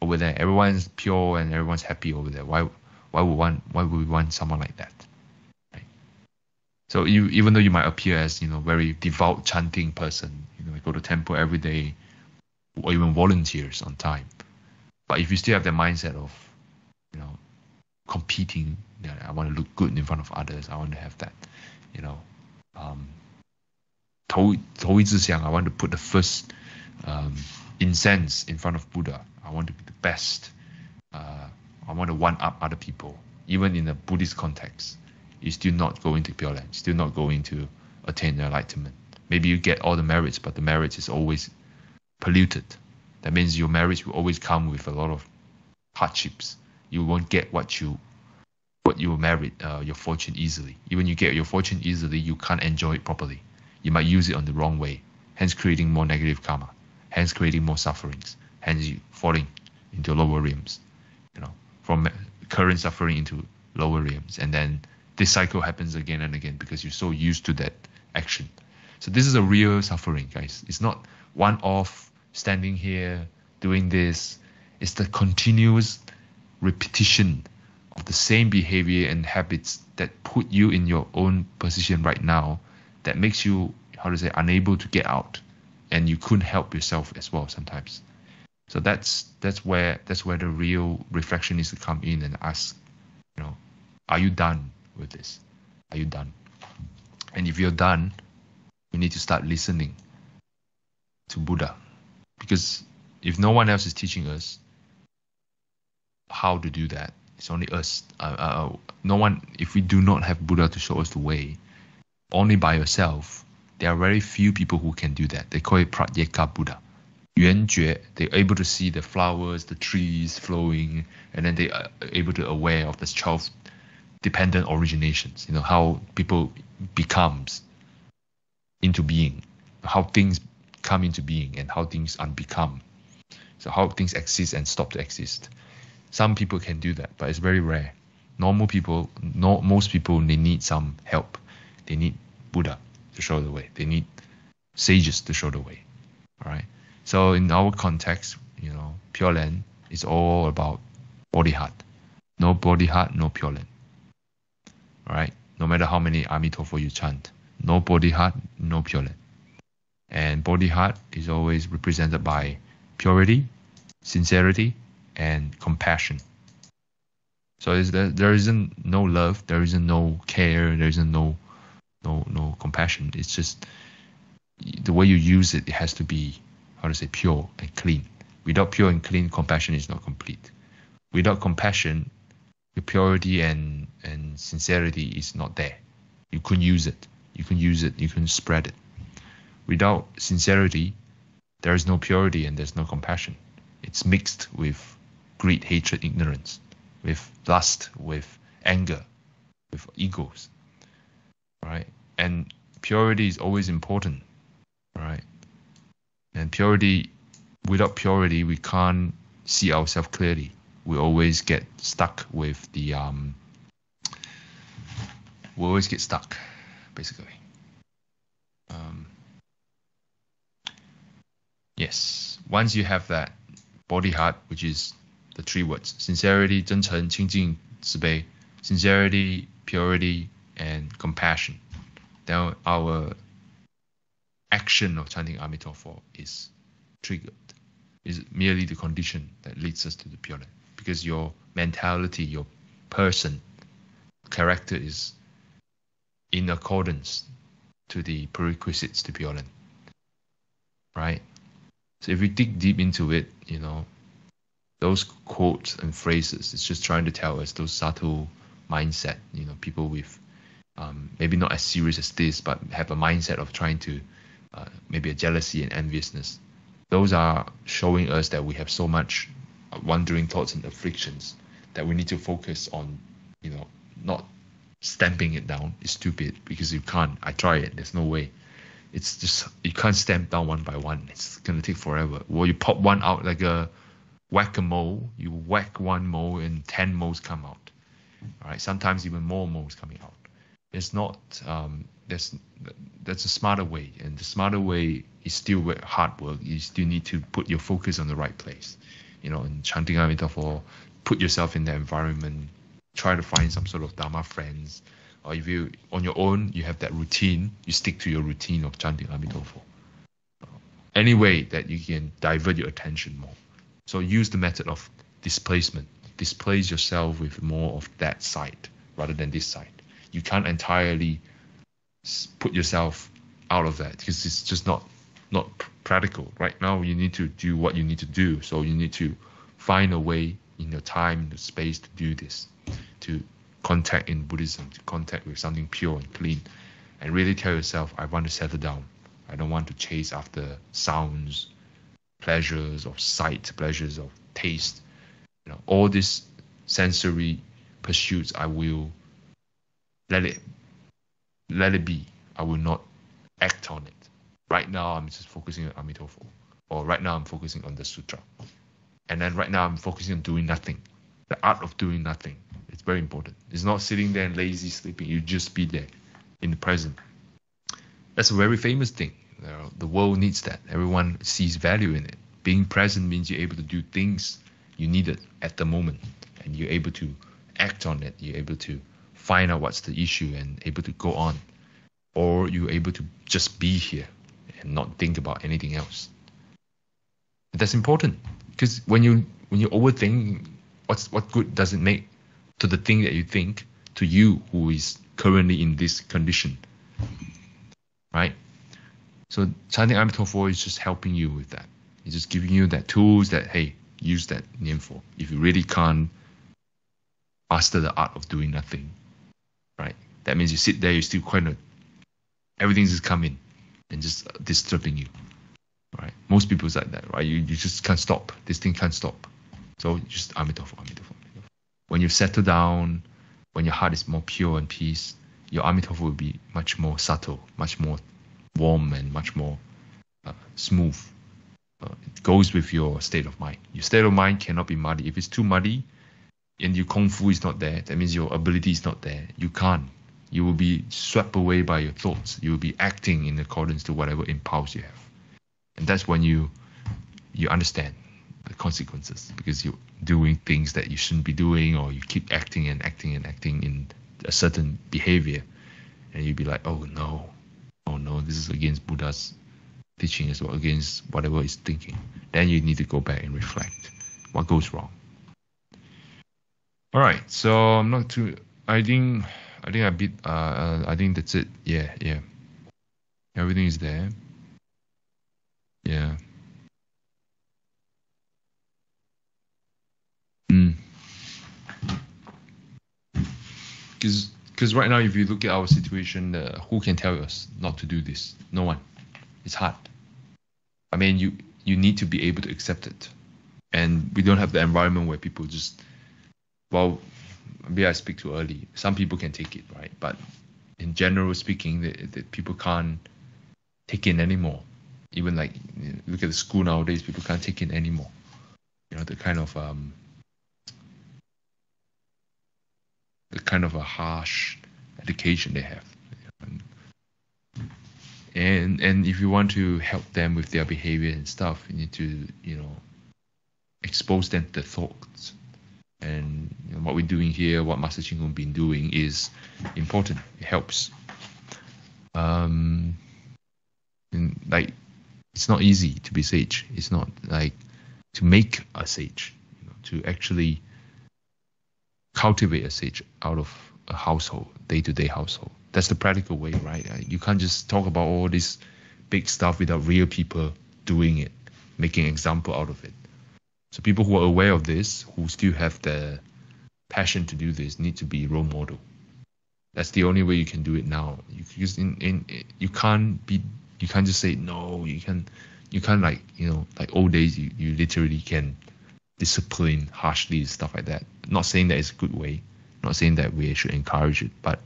over there. Everyone's pure and everyone's happy over there. Why why would want why would we want someone like that? So you even though you might appear as you know very devout chanting person, you know, go to temple every day, or even volunteers on time, but if you still have the mindset of competing. I want to look good in front of others. I want to have that, you know. Um, 头头一柱香, I want to put the first um, incense in front of Buddha. I want to be the best. Uh, I want to one up other people. Even in a Buddhist context, you're still not going to Pure Land, still not going to attain enlightenment. Maybe you get all the merits, but the merits is always polluted. That means your marriage will always come with a lot of hardships you won't get what you what you married, uh, your fortune easily. Even you get your fortune easily, you can't enjoy it properly. You might use it on the wrong way, hence creating more negative karma, hence creating more sufferings, hence you falling into lower realms. You know, from current suffering into lower realms, and then this cycle happens again and again because you're so used to that action. So this is a real suffering, guys. It's not one off standing here doing this. It's the continuous repetition of the same behavior and habits that put you in your own position right now that makes you how to say unable to get out. And you couldn't help yourself as well sometimes. So that's that's where that's where the real reflection needs to come in and ask you know are you done with this? Are you done? And if you're done you need to start listening to buddha. Because if no one else is teaching us how to do that, it's only us. Uh, uh, no one. If we do not have Buddha to show us the way, only by yourself, there are very few people who can do that. They call it Pratyeka Buddha. Yuanjue, they're able to see the flowers, the trees flowing, and then they are able to aware of the 12 dependent originations. You know how people becomes into being, how things come into being, and how things unbecome. So how things exist and stop to exist. Some people can do that, but it's very rare. Normal people, no, most people, they need some help. They need Buddha to show the way. They need sages to show the way. All right. So in our context, you know, Pure Land is all about bodhi heart. No bodhi heart, no Pure Land. All right. No matter how many Amitofo you chant, no bodhi heart, no Pure Land. And bodhi heart is always represented by purity, sincerity, and compassion. So there, there isn't no love, there isn't no care, there isn't no no no compassion. It's just the way you use it, it has to be how to say pure and clean. Without pure and clean, compassion is not complete. Without compassion, your purity and and sincerity is not there. You couldn't use it. You can use it. You can spread it. Without sincerity, there is no purity and there's no compassion. It's mixed with greed, hatred, ignorance, with lust, with anger, with egos, right? And purity is always important, right? And purity, without purity, we can't see ourselves clearly. We always get stuck with the, um, we always get stuck, basically. Um, yes, once you have that bodhi heart, which is the three words sincerity, 真诚,清净,慈悲, sincerity, purity, and compassion. Then our action of chanting Amitabha is triggered. Is merely the condition that leads us to the Pure Land. Because your mentality, your person, character is in accordance to the prerequisites to Pure Land. Right? So if we dig deep into it, you know, those quotes and phrases it's just trying to tell us those subtle mindset you know people with um, maybe not as serious as this but have a mindset of trying to uh, maybe a jealousy and enviousness. Those are showing us that we have so much wandering thoughts and afflictions that we need to focus on you know not stamping it down. It's stupid because you can't. I try it. There's no way. It's just you can't stamp down one by one. It's gonna take forever. Well you pop one out like a whack a mole, you whack one mole and 10 moles come out. All right, sometimes even more moles coming out. It's not, um, there's, that's a smarter way. And the smarter way is still hard work. You still need to put your focus on the right place. You know, in chanting Amitabha, put yourself in the environment, try to find some sort of Dharma friends. Or if you, on your own, you have that routine, you stick to your routine of chanting Amitabha. Any way that you can divert your attention more. So use the method of displacement. Displace yourself with more of that side rather than this side. You can't entirely put yourself out of that because it's just not not practical. Right now, you need to do what you need to do. So you need to find a way in your time, in the space to do this, to contact in Buddhism, to contact with something pure and clean, and really tell yourself, I want to settle down. I don't want to chase after sounds, pleasures of sight, pleasures of taste. You know, all these sensory pursuits, I will let it let it be. I will not act on it. Right now, I'm just focusing on Amitabha, or right now, I'm focusing on the sutra, and then right now, I'm focusing on doing nothing. The art of doing nothing. It's very important. It's not sitting there and lazy sleeping. You just be there in the present. That's a very famous thing. You know, the world needs that. Everyone sees value in it. Being present means you're able to do things you needed at the moment, and you're able to act on it. You're able to find out what's the issue and able to go on, or you're able to just be here and not think about anything else. That's important because when you when you overthink, what's what good does it make to the thing that you think to you who is currently in this condition, right? So chanting Amitabha is just helping you with that. It's just giving you that tools that hey, use that name for. If you really can't master the art of doing nothing, right? That means you sit there, you're still quite everything's just coming and just disturbing you, right? Most people's like that, right? You, you just can't stop. This thing can't stop. So just Amitabha, Amitabha, Amitabha. When you settle down, when your heart is more pure and peace, your Amitabha will be much more subtle, much more warm, and much more uh, smooth. Uh, it goes with your state of mind. Your state of mind cannot be muddy. If it's too muddy, and your kung fu is not there, that means your ability is not there. You can't. You will be swept away by your thoughts. You will be acting in accordance to whatever impulse you have, and that's when you you understand the consequences because you're doing things that you shouldn't be doing, or you keep acting and acting and acting in a certain behavior, and you'll be like, oh no, oh no, this is against Buddha's teaching as well, against whatever he's thinking. Then you need to go back and reflect what goes wrong. All right, so I'm not too. I think I think I beat. Uh, uh, I think that's it. Yeah, yeah. Everything is there. Yeah. Mm. Because because right now, if you look at our situation, uh, who can tell us not to do this? No one. It's hard. I mean, you you need to be able to accept it, and we don't have the environment where people just well, maybe I speak too early. Some people can take it, right? But in general speaking, the people can't take in anymore. Even like you know, look at the school nowadays, people can't take in anymore. You know the kind of um, the kind of a harsh education they have. And and if you want to help them with their behavior and stuff, you need to you know expose them to the thoughts and you know, what we're doing here, what Master Ching Kung been doing is important. It helps. Um, and like it's not easy to be sage. It's not like to make a sage. You know, to actually cultivate a sage out of a household, day-to-day household. That's the practical way, right? Uh, you can't just talk about all this big stuff without real people doing it, making example out of it. So people who are aware of this, who still have the passion to do this, need to be role model. That's the only way you can do it now. You because in, in eh, you can't be you can't just say no. You can you can't like you know like old days you, you literally can discipline harshly stuff like that. Not saying that it's a good way. Not saying that we should encourage it, but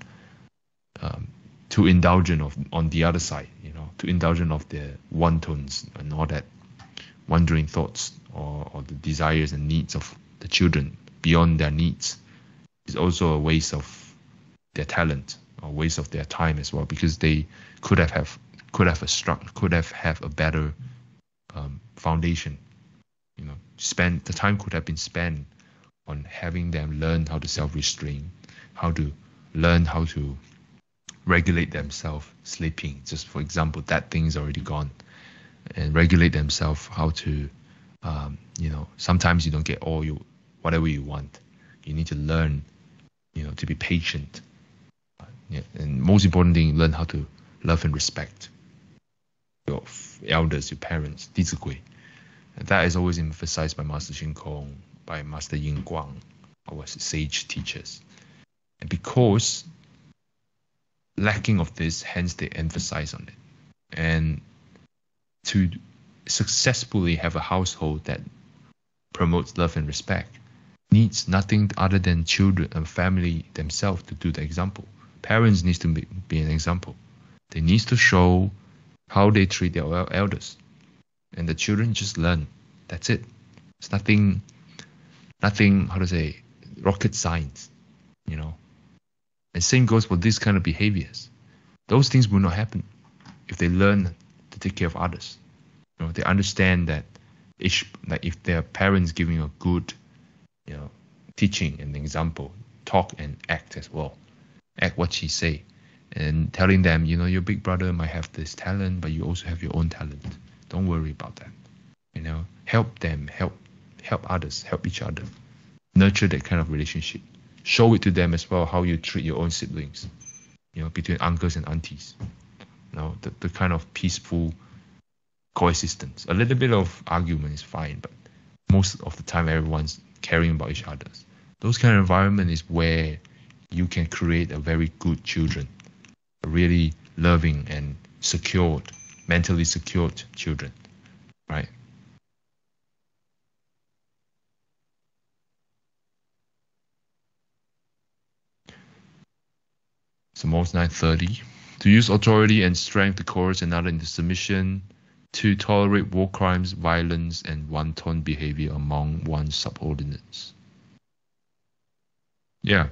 um, too indulgent of on the other side, you know, too indulgent of the wantons and all that wandering thoughts or, or the desires and needs of the children beyond their needs is also a waste of their talent or waste of their time as well because they could have, have could have a struct could have have a better um, foundation you know spend the time could have been spent on having them learn how to self-restrain how to learn how to regulate themselves sleeping just for example that thing is already gone and regulate themselves how to um, you know sometimes you don't get all you whatever you want you need to learn you know, to be patient. Yeah, and most important thing, learn how to love and respect your elders, your parents, 弟子规. That is always emphasized by Master Xing Kong, by Master Yin Guang, our sage teachers. And because lacking of this, hence they emphasize on it. And to successfully have a household that promotes love and respect needs nothing other than children and family themselves to do the example. Parents need to be, be an example. They need to show how they treat their elders, and the children just learn. That's it. It's nothing, nothing. How to say, rocket science, you know. And same goes for this kind of behaviors. Those things will not happen if they learn to take care of others. You know, they understand that each, like if their parents giving a good, you know, teaching and example, talk and act as well. Act what she say, and telling them, you know, your big brother might have this talent, but you also have your own talent. Don't worry about that. You know, help them, help, help others, help each other, nurture that kind of relationship. Show it to them as well how you treat your own siblings. You know, between uncles and aunties. You know, the, the kind of peaceful coexistence. A little bit of argument is fine, but most of the time everyone's caring about each other. Those kind of environment is where you can create a very good children, a really loving and secured, mentally secured children, right? So most 930. To use authority and strength to coerce another into submission, to tolerate war crimes, violence, and wanton behavior among one's subordinates. Yeah.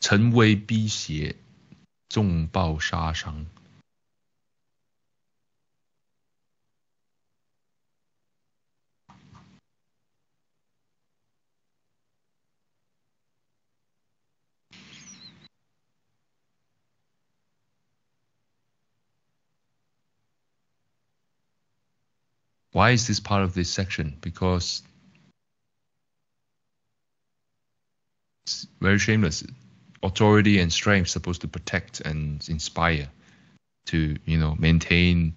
臣威逼胁， 纵暴杀伤？Why is this part of this section? Because it's very shameless. Authority and strength supposed to protect and inspire, to you know maintain,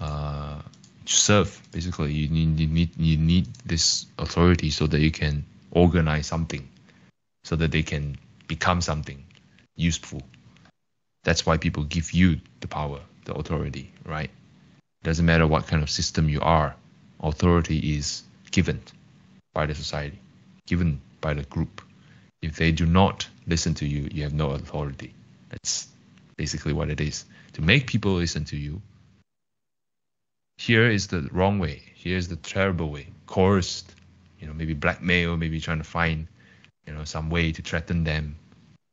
uh, serve. Basically, you need you need you need this authority so that you can organize something, so that they can become something useful. That's why people give you the power, the authority, right? Doesn't matter what kind of system you are, authority is given by the society, given by the group. If they do not listen to you, you have no authority. That's basically what it is. To make people listen to you, here is the wrong way. Here is the terrible way. Coerced, you know, maybe blackmail, maybe trying to find, you know, some way to threaten them,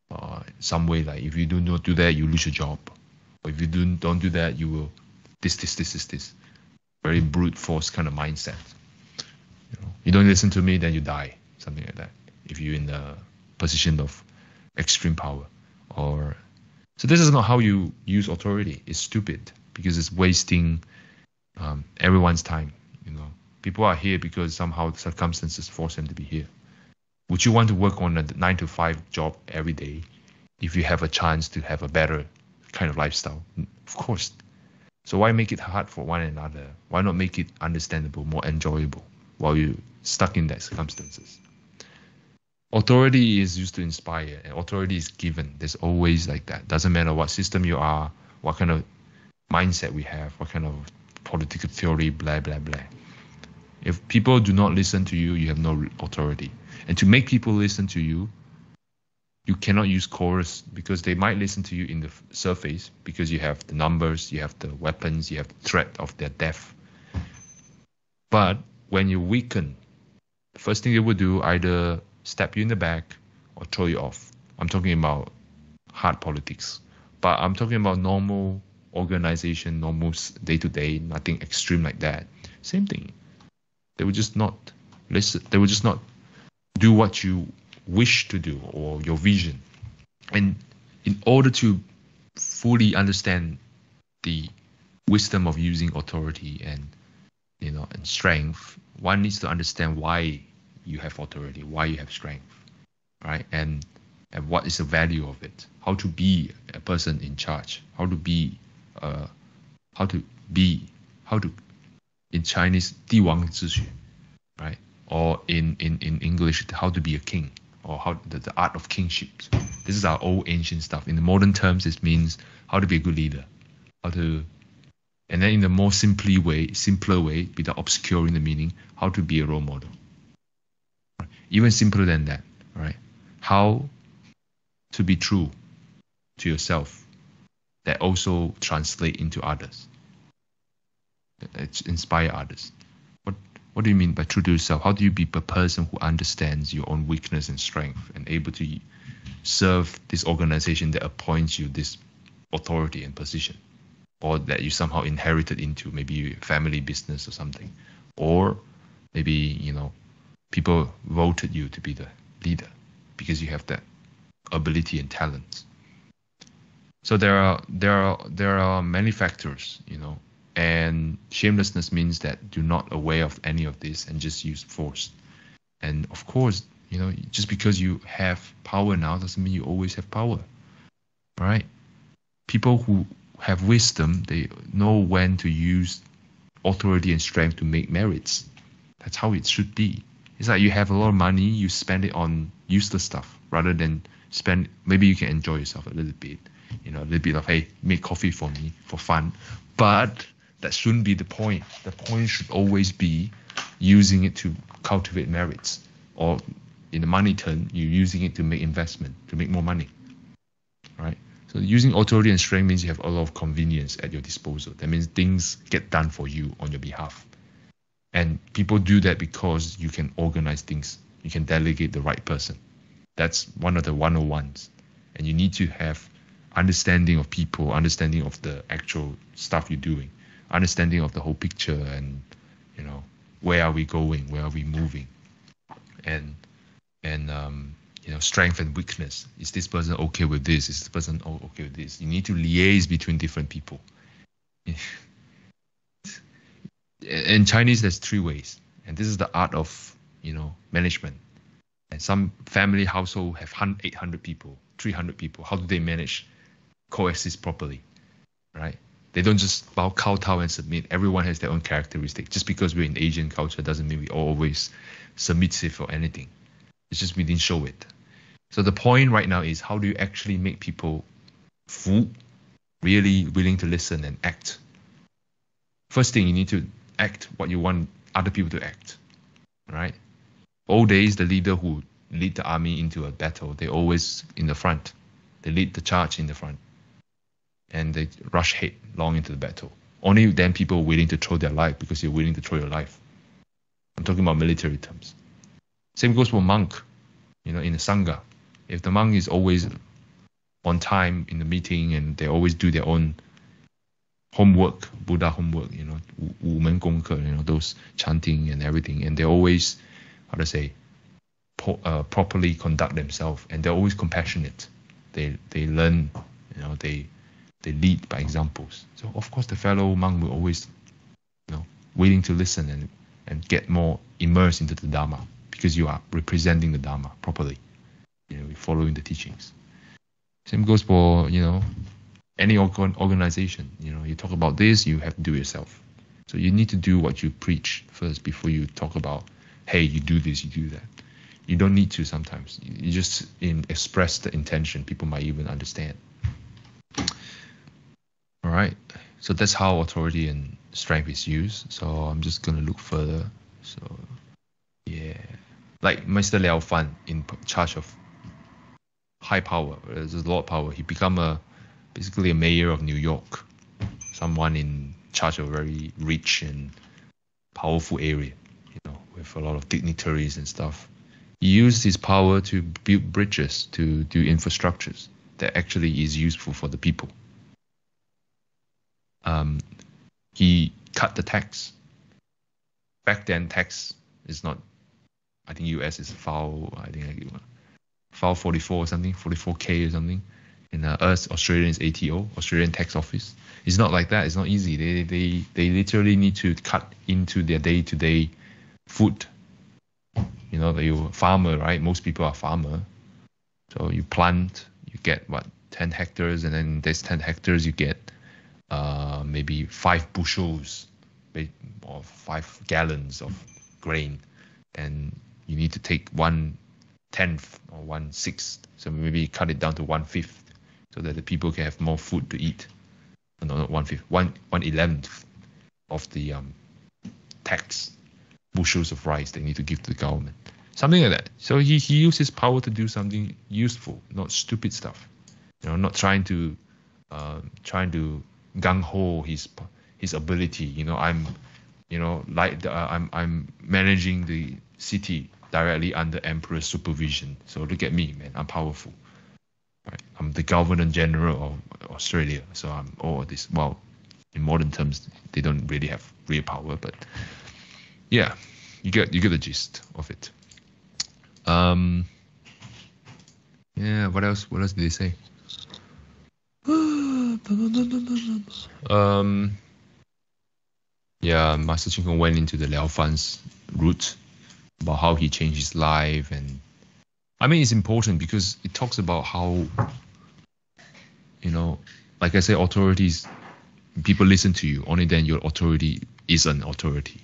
or some way like if you do not do that, you lose your job, or if you do don't do that, you will this, this, this, this, this. Very brute force kind of mindset. You, know, you don't listen to me, then you die. Something like that. If you're in the position of extreme power, or so this is not how you use authority. It's stupid because it's wasting um, everyone's time. You know, people are here because somehow the circumstances force them to be here. Would you want to work on a nine to five job every day if you have a chance to have a better kind of lifestyle? Of course, so why make it hard for one another? Why not make it understandable, more enjoyable while you're stuck in that circumstances? Authority is used to inspire, and authority is given. There's always like that. Doesn't matter what system you are, what kind of mindset we have, what kind of political theory, blah blah blah. If people do not listen to you, you have no authority. And to make people listen to you, you cannot use chorus because they might listen to you in the surface because you have the numbers, you have the weapons, you have the threat of their death. But when you weaken, the first thing they will do either stab you in the back or throw you off. I'm talking about hard politics, but I'm talking about normal organization, normal day to day, nothing extreme like that. Same thing. They will just not listen. They will just not do what you wish to do or your vision. And in order to fully understand the wisdom of using authority and you know and strength, one needs to understand why you have authority, why you have strength, right? And and what is the value of it? How to be a person in charge? How to be, uh, how to be, how to, in Chinese, 帝王之学, right? Or in, in, in English, how to be a king, or how the, the art of kingship. This is our old ancient stuff. In the modern terms, it means how to be a good leader, how to, and then in the more simply way, simpler way, without obscuring the meaning, how to be a role model. Even simpler than that, right? How to be true to yourself that also translate into others. That inspire others. What what do you mean by true to yourself? How do you be a person who understands your own weakness and strength and able to serve this organization that appoints you this authority and position? Or that you somehow inherited into maybe family business or something. Or maybe, you know, people voted you to be the leader because you have that ability and talent. So there are there are there are many factors, you know, and shamelessness means that you're not aware of any of this and just use force. And of course, you know, just because you have power now doesn't mean you always have power, right? People who have wisdom, they know when to use authority and strength to make merits. That's how it should be. It's like you have a lot of money, you spend it on useless stuff rather than spend maybe you can enjoy yourself a little bit you know a little bit of hey make coffee for me for fun. But that shouldn't be the point. The point should always be using it to cultivate merits. Or in the money term you're using it to make investment to make more money right? So using authority and strength means you have a lot of convenience at your disposal. That means things get done for you on your behalf and people do that because you can organize things you can delegate the right person that's one of the 101s. And you need to have understanding of people, understanding of the actual stuff you're doing, understanding of the whole picture and, you know, where are we going? Where are we moving? And, and, um, you know, strength and weakness. Is this person okay with this? Is this person okay with this? You need to liaise between different people. In Chinese, there's three ways, and this is the art of you know management and some family household have 800 people, 300 people. How do they manage coexist properly, right? They don't just bow kowtow and submit. Everyone has their own characteristic. Just because we're in Asian culture doesn't mean we always submissive or anything. It's just we didn't show it. So the point right now is how do you actually make people fu, really willing to listen and act? First thing you need to act what you want other people to act, right? old days, the leader who lead the army into a battle, they always in the front. They lead the charge in the front, and they rush head long into the battle. Only then people are willing to throw their life because you're willing to throw your life. I'm talking about military terms. Same goes for monk. You know, in the sangha, if the monk is always on time in the meeting and they always do their own homework, Buddha homework, you know, Wu Men Gongke, you know, those chanting and everything. And they always, how to say, po- uh, properly conduct themselves. And they're always compassionate. They they learn, you know, they they lead by examples. So of course the fellow monk will always, you know, willing to listen and and get more immersed into the Dharma because you are representing the Dharma properly, you know, following the teachings. Same goes for you know any organ- organization you know you talk about this you have to do yourself so you need to do what you preach first before you talk about hey, you do this, you do that. You don't need to sometimes. You just in, express the intention. People might even understand. All right. So that's how authority and strength is used. So I'm just gonna look further. So yeah, like Mr. Liao Fan in charge of high power. Uh, there's a lot of power. He become a basically a mayor of New York, someone in charge of a very rich and powerful area you know, with a lot of dignitaries and stuff. He used his power to build bridges, to do infrastructures that actually is useful for the people. Um, he cut the tax. Back then, tax is not. I think US is foul. I think foul 44 or something, 44k or something. In uh, us, Australians ATO, Australian Tax Office. It's not like that. It's not easy. They they they literally need to cut into their day-to-day food You know, you're a farmer, right? Most people are farmer. So you plant, you get what 10 hectares, and then there's 10 hectares, you get uh, maybe five bushels or five gallons of grain, and you need to take one tenth or one sixth. So maybe cut it down to one fifth, so that the people can have more food to eat. No, not one fifth, one one eleventh of the um, tax bushels of rice they need to give to the government. Something like that. So he, he used his power to do something useful, not stupid stuff. You know, not trying to uh, trying to gung ho his his ability. You know, I'm you know like uh, I'm I'm managing the city directly under emperor's supervision. So look at me, man. I'm powerful. Right? I'm the governor general of Australia. So I'm all this. Well, in modern terms, they don't really have real power, but yeah, you get you get the gist of it. Um, yeah. What else? What else did they say? um, yeah, Master Ching Kong went into the Liao Fan's route about how he changed his life, and I mean it's important because it talks about how, you know, like I say, authorities, people listen to you. Only then your authority is an authority,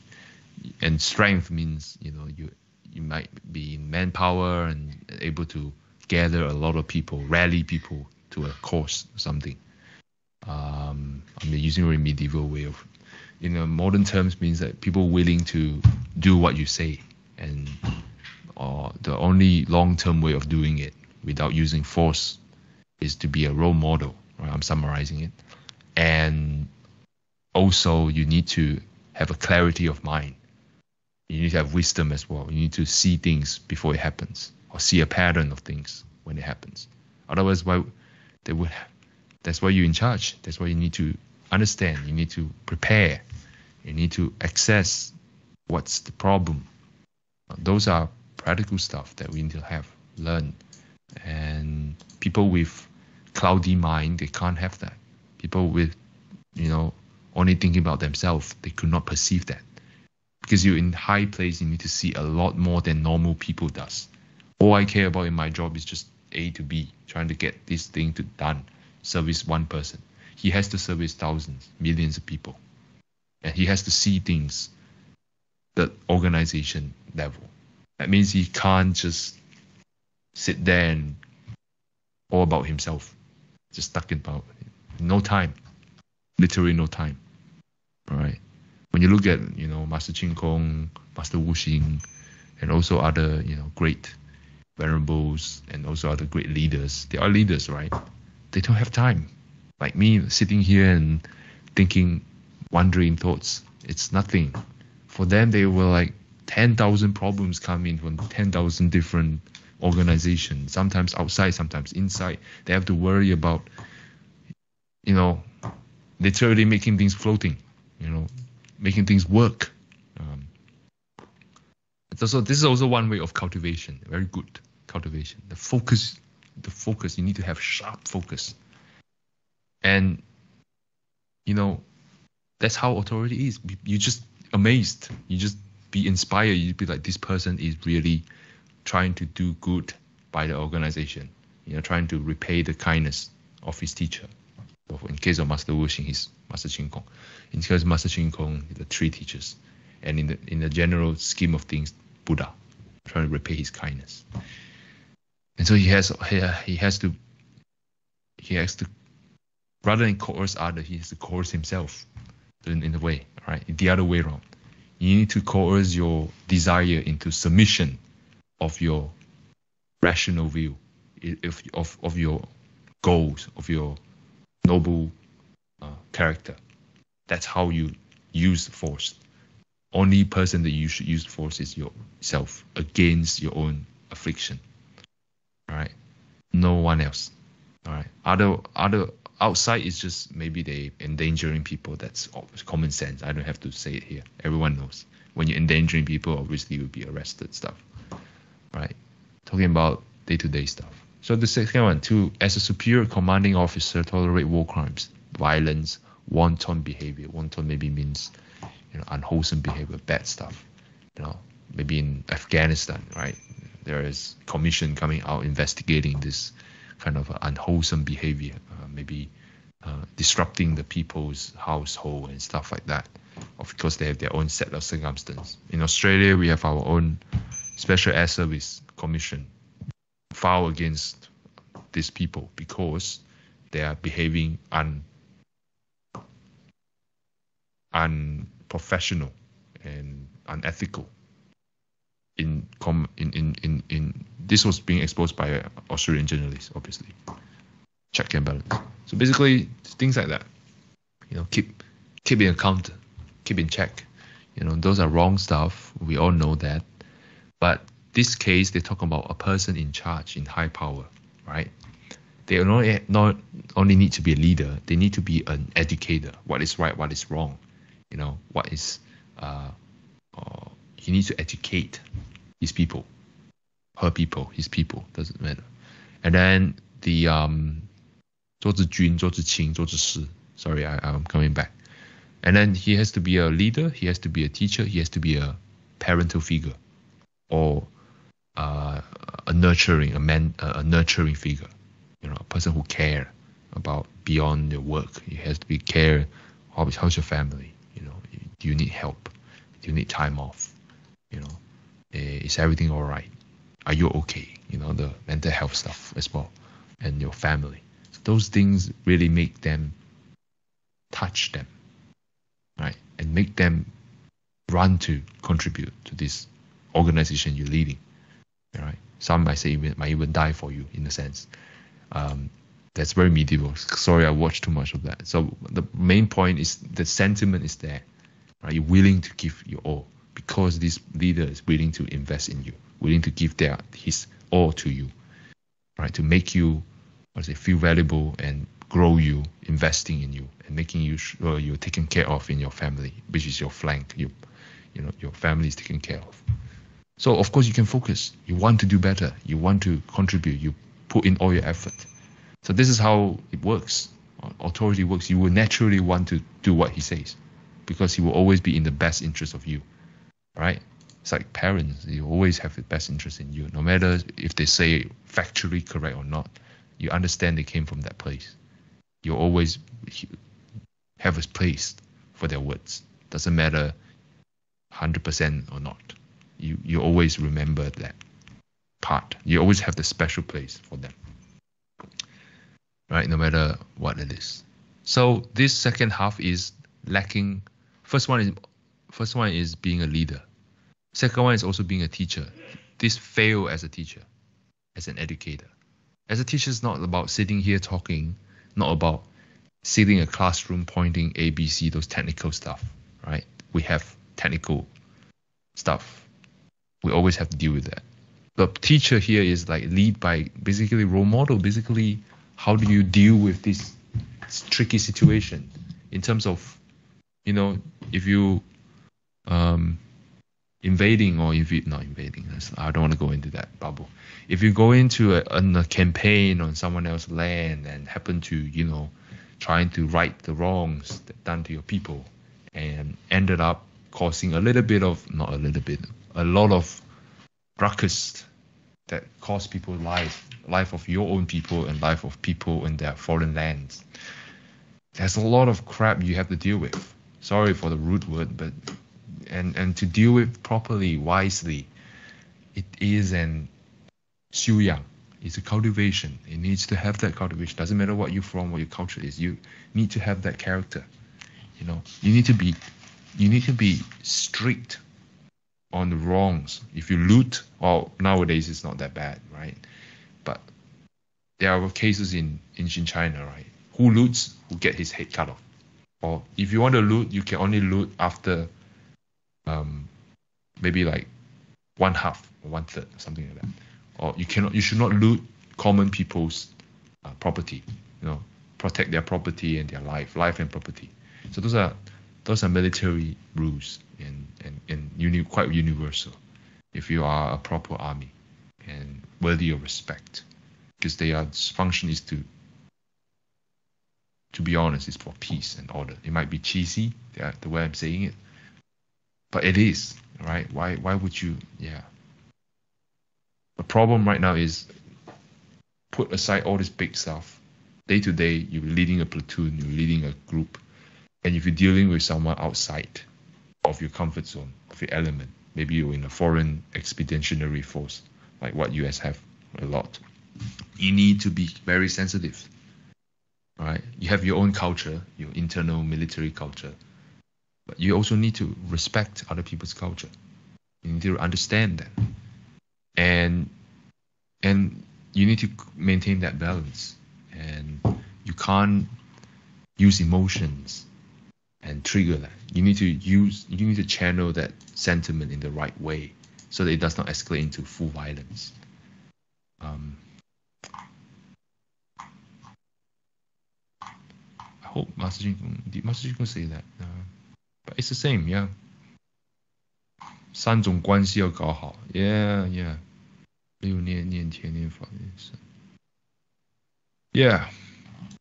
and strength means you know you you might be in manpower and able to gather a lot of people, rally people to a cause something. Um, I'm using a medieval way of, in know, modern terms, means that people willing to do what you say, and uh, the only long-term way of doing it without using force is to be a role model. Right? I'm summarizing it, and also you need to have a clarity of mind. You need to have wisdom as well. You need to see things before it happens, or see a pattern of things when it happens. Otherwise, why they would that's why you're in charge. That's why you need to understand. You need to prepare. You need to access what's the problem. Those are practical stuff that we need to have, learn. And people with cloudy mind, they can't have that. People with, you know, only thinking about themselves, they could not perceive that. Because you're in high place, you need to see a lot more than normal people does. All I care about in my job is just A to B, trying to get this thing to done service one person. He has to service thousands, millions of people. And he has to see things the organization level. That means he can't just sit there and all about himself. Just stuck in about no time. Literally no time. All right. When you look at, you know, Master Ching Kong, Master Wu Xing, and also other, you know, great venerables and also other great leaders, they are leaders, right? they don't have time. Like me sitting here and thinking, wondering thoughts. It's nothing. For them, they were like 10,000 problems come in from 10,000 different organizations, sometimes outside, sometimes inside. They have to worry about, you know, literally making things floating, you know, making things work. Um, so this is also one way of cultivation, very good cultivation. The focus the focus. You need to have sharp focus. And you know, that's how authority is. You just amazed. You just be inspired. You'd be like, this person is really trying to do good by the organization. You know, trying to repay the kindness of his teacher. In case of Master Wu Xing, he's Master Ching Kong. In case of Master Ching Kong, the three teachers. And in the in the general scheme of things, Buddha, trying to repay his kindness and so he has he, he has to he has to rather than coerce others, he has to coerce himself in, in a way right the other way around you need to coerce your desire into submission of your rational view of, of, of your goals of your noble uh, character. That's how you use force. Only person that you should use force is yourself against your own affliction. All right? No one else. All right? Other other outside is just maybe they endangering people. That's common sense. I don't have to say it here. Everyone knows. When you're endangering people obviously you'll be arrested stuff right? Talking about day-to-day stuff. So the second one too as a superior commanding officer tolerate war crimes violence wanton behavior. Wanton maybe means you know unwholesome behavior bad stuff. You know maybe in Afghanistan, right? There is commission coming out investigating this kind of unwholesome behavior, uh, maybe uh, disrupting the people's household and stuff like that. Of course, they have their own set of circumstances. In Australia, we have our own Special Air Service Commission file against these people because they are behaving un unprofessional and unethical in com in, in, in, in this was being exposed by Australian journalists, obviously. Check and balance. So basically things like that. You know, keep keep in account, keep in check. You know, those are wrong stuff. We all know that. But this case they talk about a person in charge in high power, right? They not, not only need to be a leader, they need to be an educator. What is right, what is wrong, you know, what is uh, uh, he needs to educate his people, her people, his people, doesn't matter. And then the um, 周志军, Zhou Ziqing, Zhou Zisi, sorry, I, I'm coming back. And then he has to be a leader, he has to be a teacher, he has to be a parental figure or uh, a nurturing, a man, a nurturing figure, you know, a person who care about beyond your work. He has to be care, how's, how's your family, you know, do you need help? Do you need time off? You know, eh, is everything all right? Are you okay? You know, the mental health stuff as well, and your family. Those things really make them touch them, right? And make them run to contribute to this organization you're leading, right? Some might say even, might even die for you in a sense. Um, that's very medieval. Sorry, I watched too much of that. So the main point is the sentiment is there, right? You're willing to give your all because this leader is willing to invest in you, willing to give their his all to you, right? To make you, what say, feel valuable and grow you, investing in you, and making you sure you're taken care of in your family, which is your flank. You, you know, your family is taken care of. So of course you can focus. You want to do better. You want to contribute. You put in all your effort. So this is how it works. Authority works. You will naturally want to do what he says, because he will always be in the best interest of you right? It's like parents, you always have the best interest in you, no matter if they say factually correct or not. You understand they came from that place. You always have a place for their words. Doesn't matter 100% or not. You you always remember that part. You always have the special place for them. Right? No matter what it is. So this second half is lacking. First one is first one is being a leader. Second one is also being a teacher. This fail as a teacher, as an educator. As a teacher, it's not about sitting here talking, not about sitting in a classroom pointing A, B, C, those technical stuff, right? We have technical stuff. We always have to deal with that. But teacher here is like lead by basically role model. Basically, how do you deal with this tricky situation in terms of, you know, if you um, invading or if you not invading i don't want to go into that bubble. If you go into a, a campaign on someone else's land and happen to you know trying to right the wrongs done to your people and ended up causing a little bit of not a little bit a lot of ruckus that cost people life life of your own people and life of people in their foreign lands there's a lot of crap you have to deal with. Sorry for the rude word but and and to deal with properly, wisely, it is an 修养. It's a cultivation. It needs to have that cultivation. Doesn't matter what you're from, what your culture is. You need to have that character. You know, you need to be, you need to be strict on the wrongs. If you loot, well, nowadays it's not that bad, right? But there are cases in ancient China, right? Who loots, who get his head cut off. Or if you want to loot, you can only loot after um, maybe like one half or one third, something like that. Or you cannot, you should not loot common people's uh, property. You know, protect their property and their life, life and property. So those are those are military rules and and, and uni- quite universal. If you are a proper army and worthy of respect, because their function is to to be honest, is for peace and order. It might be cheesy, the way I'm saying it, but it is. right? Why why would you? Yeah. The problem right now is put aside all this big stuff. Day to day, you're leading a platoon, you're leading a group, and if you're dealing with someone outside of your comfort zone, of your element, maybe you're in a foreign expeditionary force, like what US have a lot, you need to be very sensitive. Right? You have your own culture, your internal military culture, but you also need to respect other people's culture. You need to understand that, and and you need to maintain that balance. And you can't use emotions and trigger that. You need to use you need to channel that sentiment in the right way so that it does not escalate into full violence. Um, I hope Master Jin did Master say that. Uh, but it's the same, yeah. 三种关系要搞好，yeah yeah，六念念天念法念神。Yeah,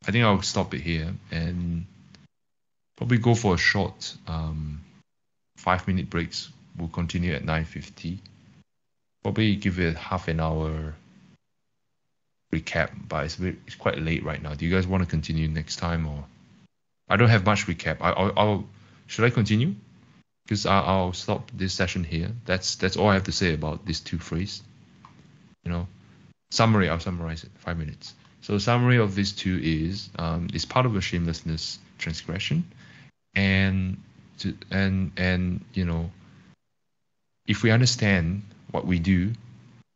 I think I'll stop it here and probably go for a short um, five minute breaks. We'll continue at 9.50. Probably give it half an hour recap, but it's, it's quite late right now. Do you guys want to continue next time or? I don't have much recap. I, will I'll should I continue? Because I'll, stop this session here. That's that's all I have to say about these two phrases. You know, summary. I'll summarize it. Five minutes. So summary of these two is um, it's part of a shamelessness transgression, and to, and and you know, if we understand what we do,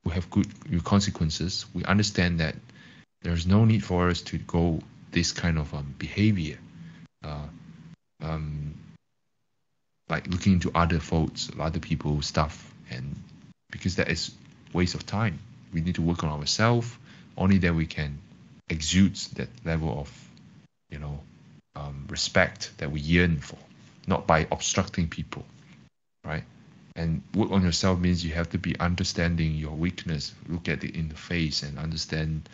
we have good consequences. We understand that there's no need for us to go this kind of um, behavior, uh, um, like looking into other faults, of other people's stuff, and because that is waste of time. We need to work on ourselves. Only then we can exude that level of, you know, um, respect that we yearn for, not by obstructing people, right? And work on yourself means you have to be understanding your weakness, look at it in the face, and understand,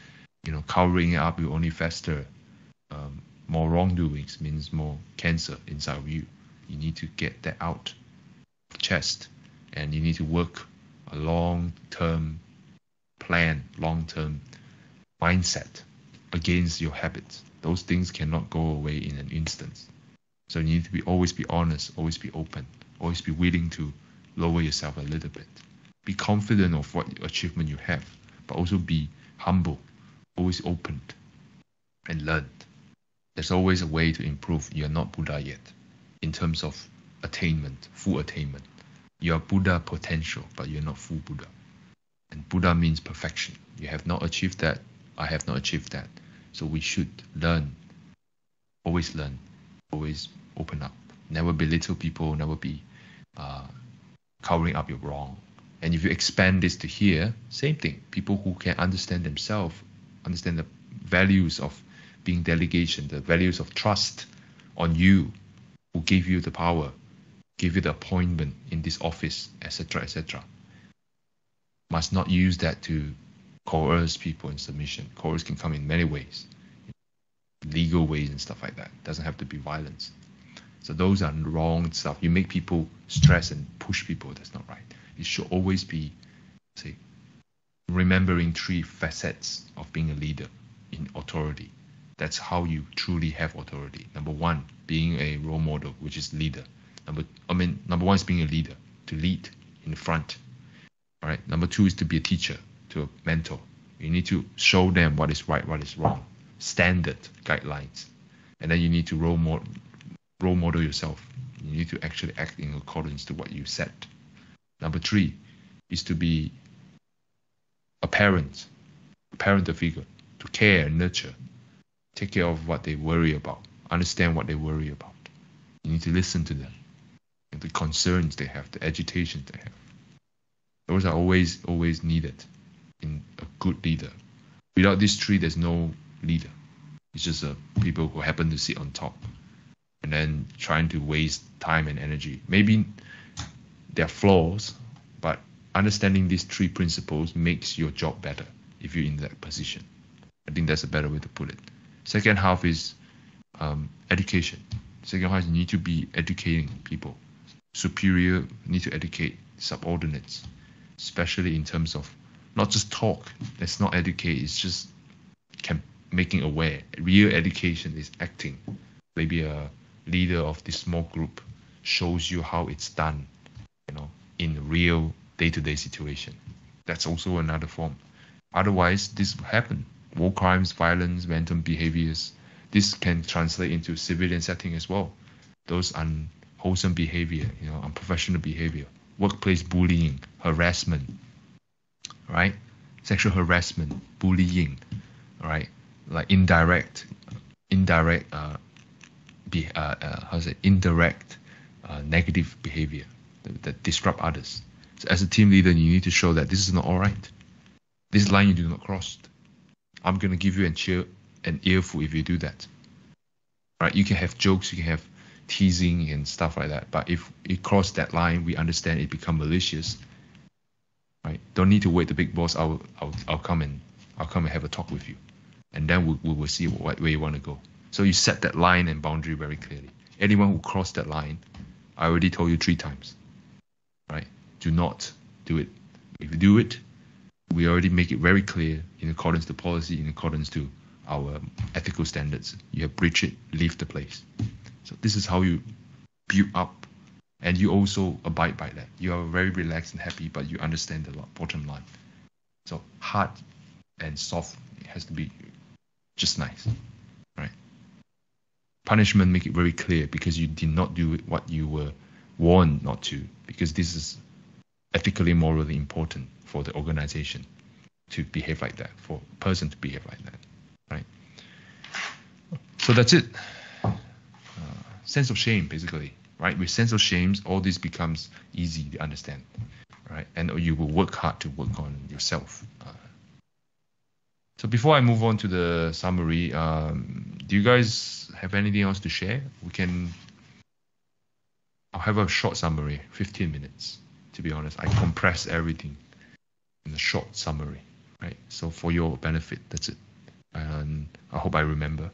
you know, covering it up will only fester. Um, more wrongdoings means more cancer inside of you. You need to get that out chest, and you need to work a long-term plan, long-term mindset against your habits. Those things cannot go away in an instant. So you need to be always be honest, always be open, always be willing to lower yourself a little bit. Be confident of what achievement you have, but also be humble, always open, and learn. There's always a way to improve. You're not Buddha yet in terms of attainment, full attainment. You're Buddha potential, but you're not full Buddha. And Buddha means perfection. You have not achieved that. I have not achieved that. So we should learn. Always learn. Always open up. Never belittle people. Never be uh, covering up your wrong. And if you expand this to here, same thing. People who can understand themselves, understand the values of being delegation, the values of trust on you, who gave you the power, gave you the appointment in this office, etc., etc must not use that to coerce people in submission. Coerce can come in many ways, legal ways and stuff like that. It doesn't have to be violence. So those are wrong stuff. You make people stress and push people. That's not right. It should always be, say, remembering three facets of being a leader in authority. That's how you truly have authority. Number one, being a role model, which is leader. Number, I mean, number one is being a leader, to lead in front all right. Number two is to be a teacher, to a mentor. You need to show them what is right, what is wrong, standard guidelines, and then you need to role model, role model yourself. You need to actually act in accordance to what you said. Number three is to be a parent, a parent figure, to care, nurture, take care of what they worry about, understand what they worry about. You need to listen to them, the concerns they have, the agitation they have. Those are always always needed in a good leader. Without these three, there's no leader. It's just uh, people who happen to sit on top and then trying to waste time and energy. Maybe there are flaws, but understanding these three principles makes your job better if you're in that position. I think that's a better way to put it. Second half is um, education. Second half, you need to be educating people superior need to educate subordinates, especially in terms of not just talk. That's not educate. It's just can, making aware. Real education is acting. Maybe a leader of this small group shows you how it's done, you know, in real day-to-day situation. That's also another form. Otherwise, this will happen. War crimes, violence, random behaviors. This can translate into civilian setting as well. Those unwholesome behavior, you know, unprofessional behavior, workplace bullying, harassment, right? Sexual harassment, bullying, right? Like indirect, indirect, uh, be, uh, uh, how's it? Indirect, uh, negative behavior that, that disrupt others. So as a team leader, you need to show that this is not all right. This line you do not cross. I'm gonna give you an cheer, an earful if you do that. Right? You can have jokes, you can have teasing and stuff like that. But if it cross that line, we understand it become malicious. Right? Don't need to wait the big boss. I'll I'll, I'll come and I'll come and have a talk with you, and then we, we will see what, where you want to go. So you set that line and boundary very clearly. Anyone who crossed that line, I already told you three times. Right? Do not do it. If you do it, we already make it very clear in accordance to policy, in accordance to our ethical standards. You have breached it, leave the place. So this is how you build up, and you also abide by that. You are very relaxed and happy, but you understand the bottom line. So hard and soft has to be just nice, right? Punishment make it very clear because you did not do what you were warned not to, because this is ethically, morally important for the organization to behave like that, for a person to behave like that, right? So that's it. Uh, sense of shame, basically, right? With sense of shame, all this becomes easy to understand, right? And you will work hard to work on yourself. Uh, so before I move on to the summary, um, do you guys have anything else to share? We can. I'll have a short summary, 15 minutes. To be honest, I compress everything in a short summary, right? So for your benefit, that's it. And I hope I remember.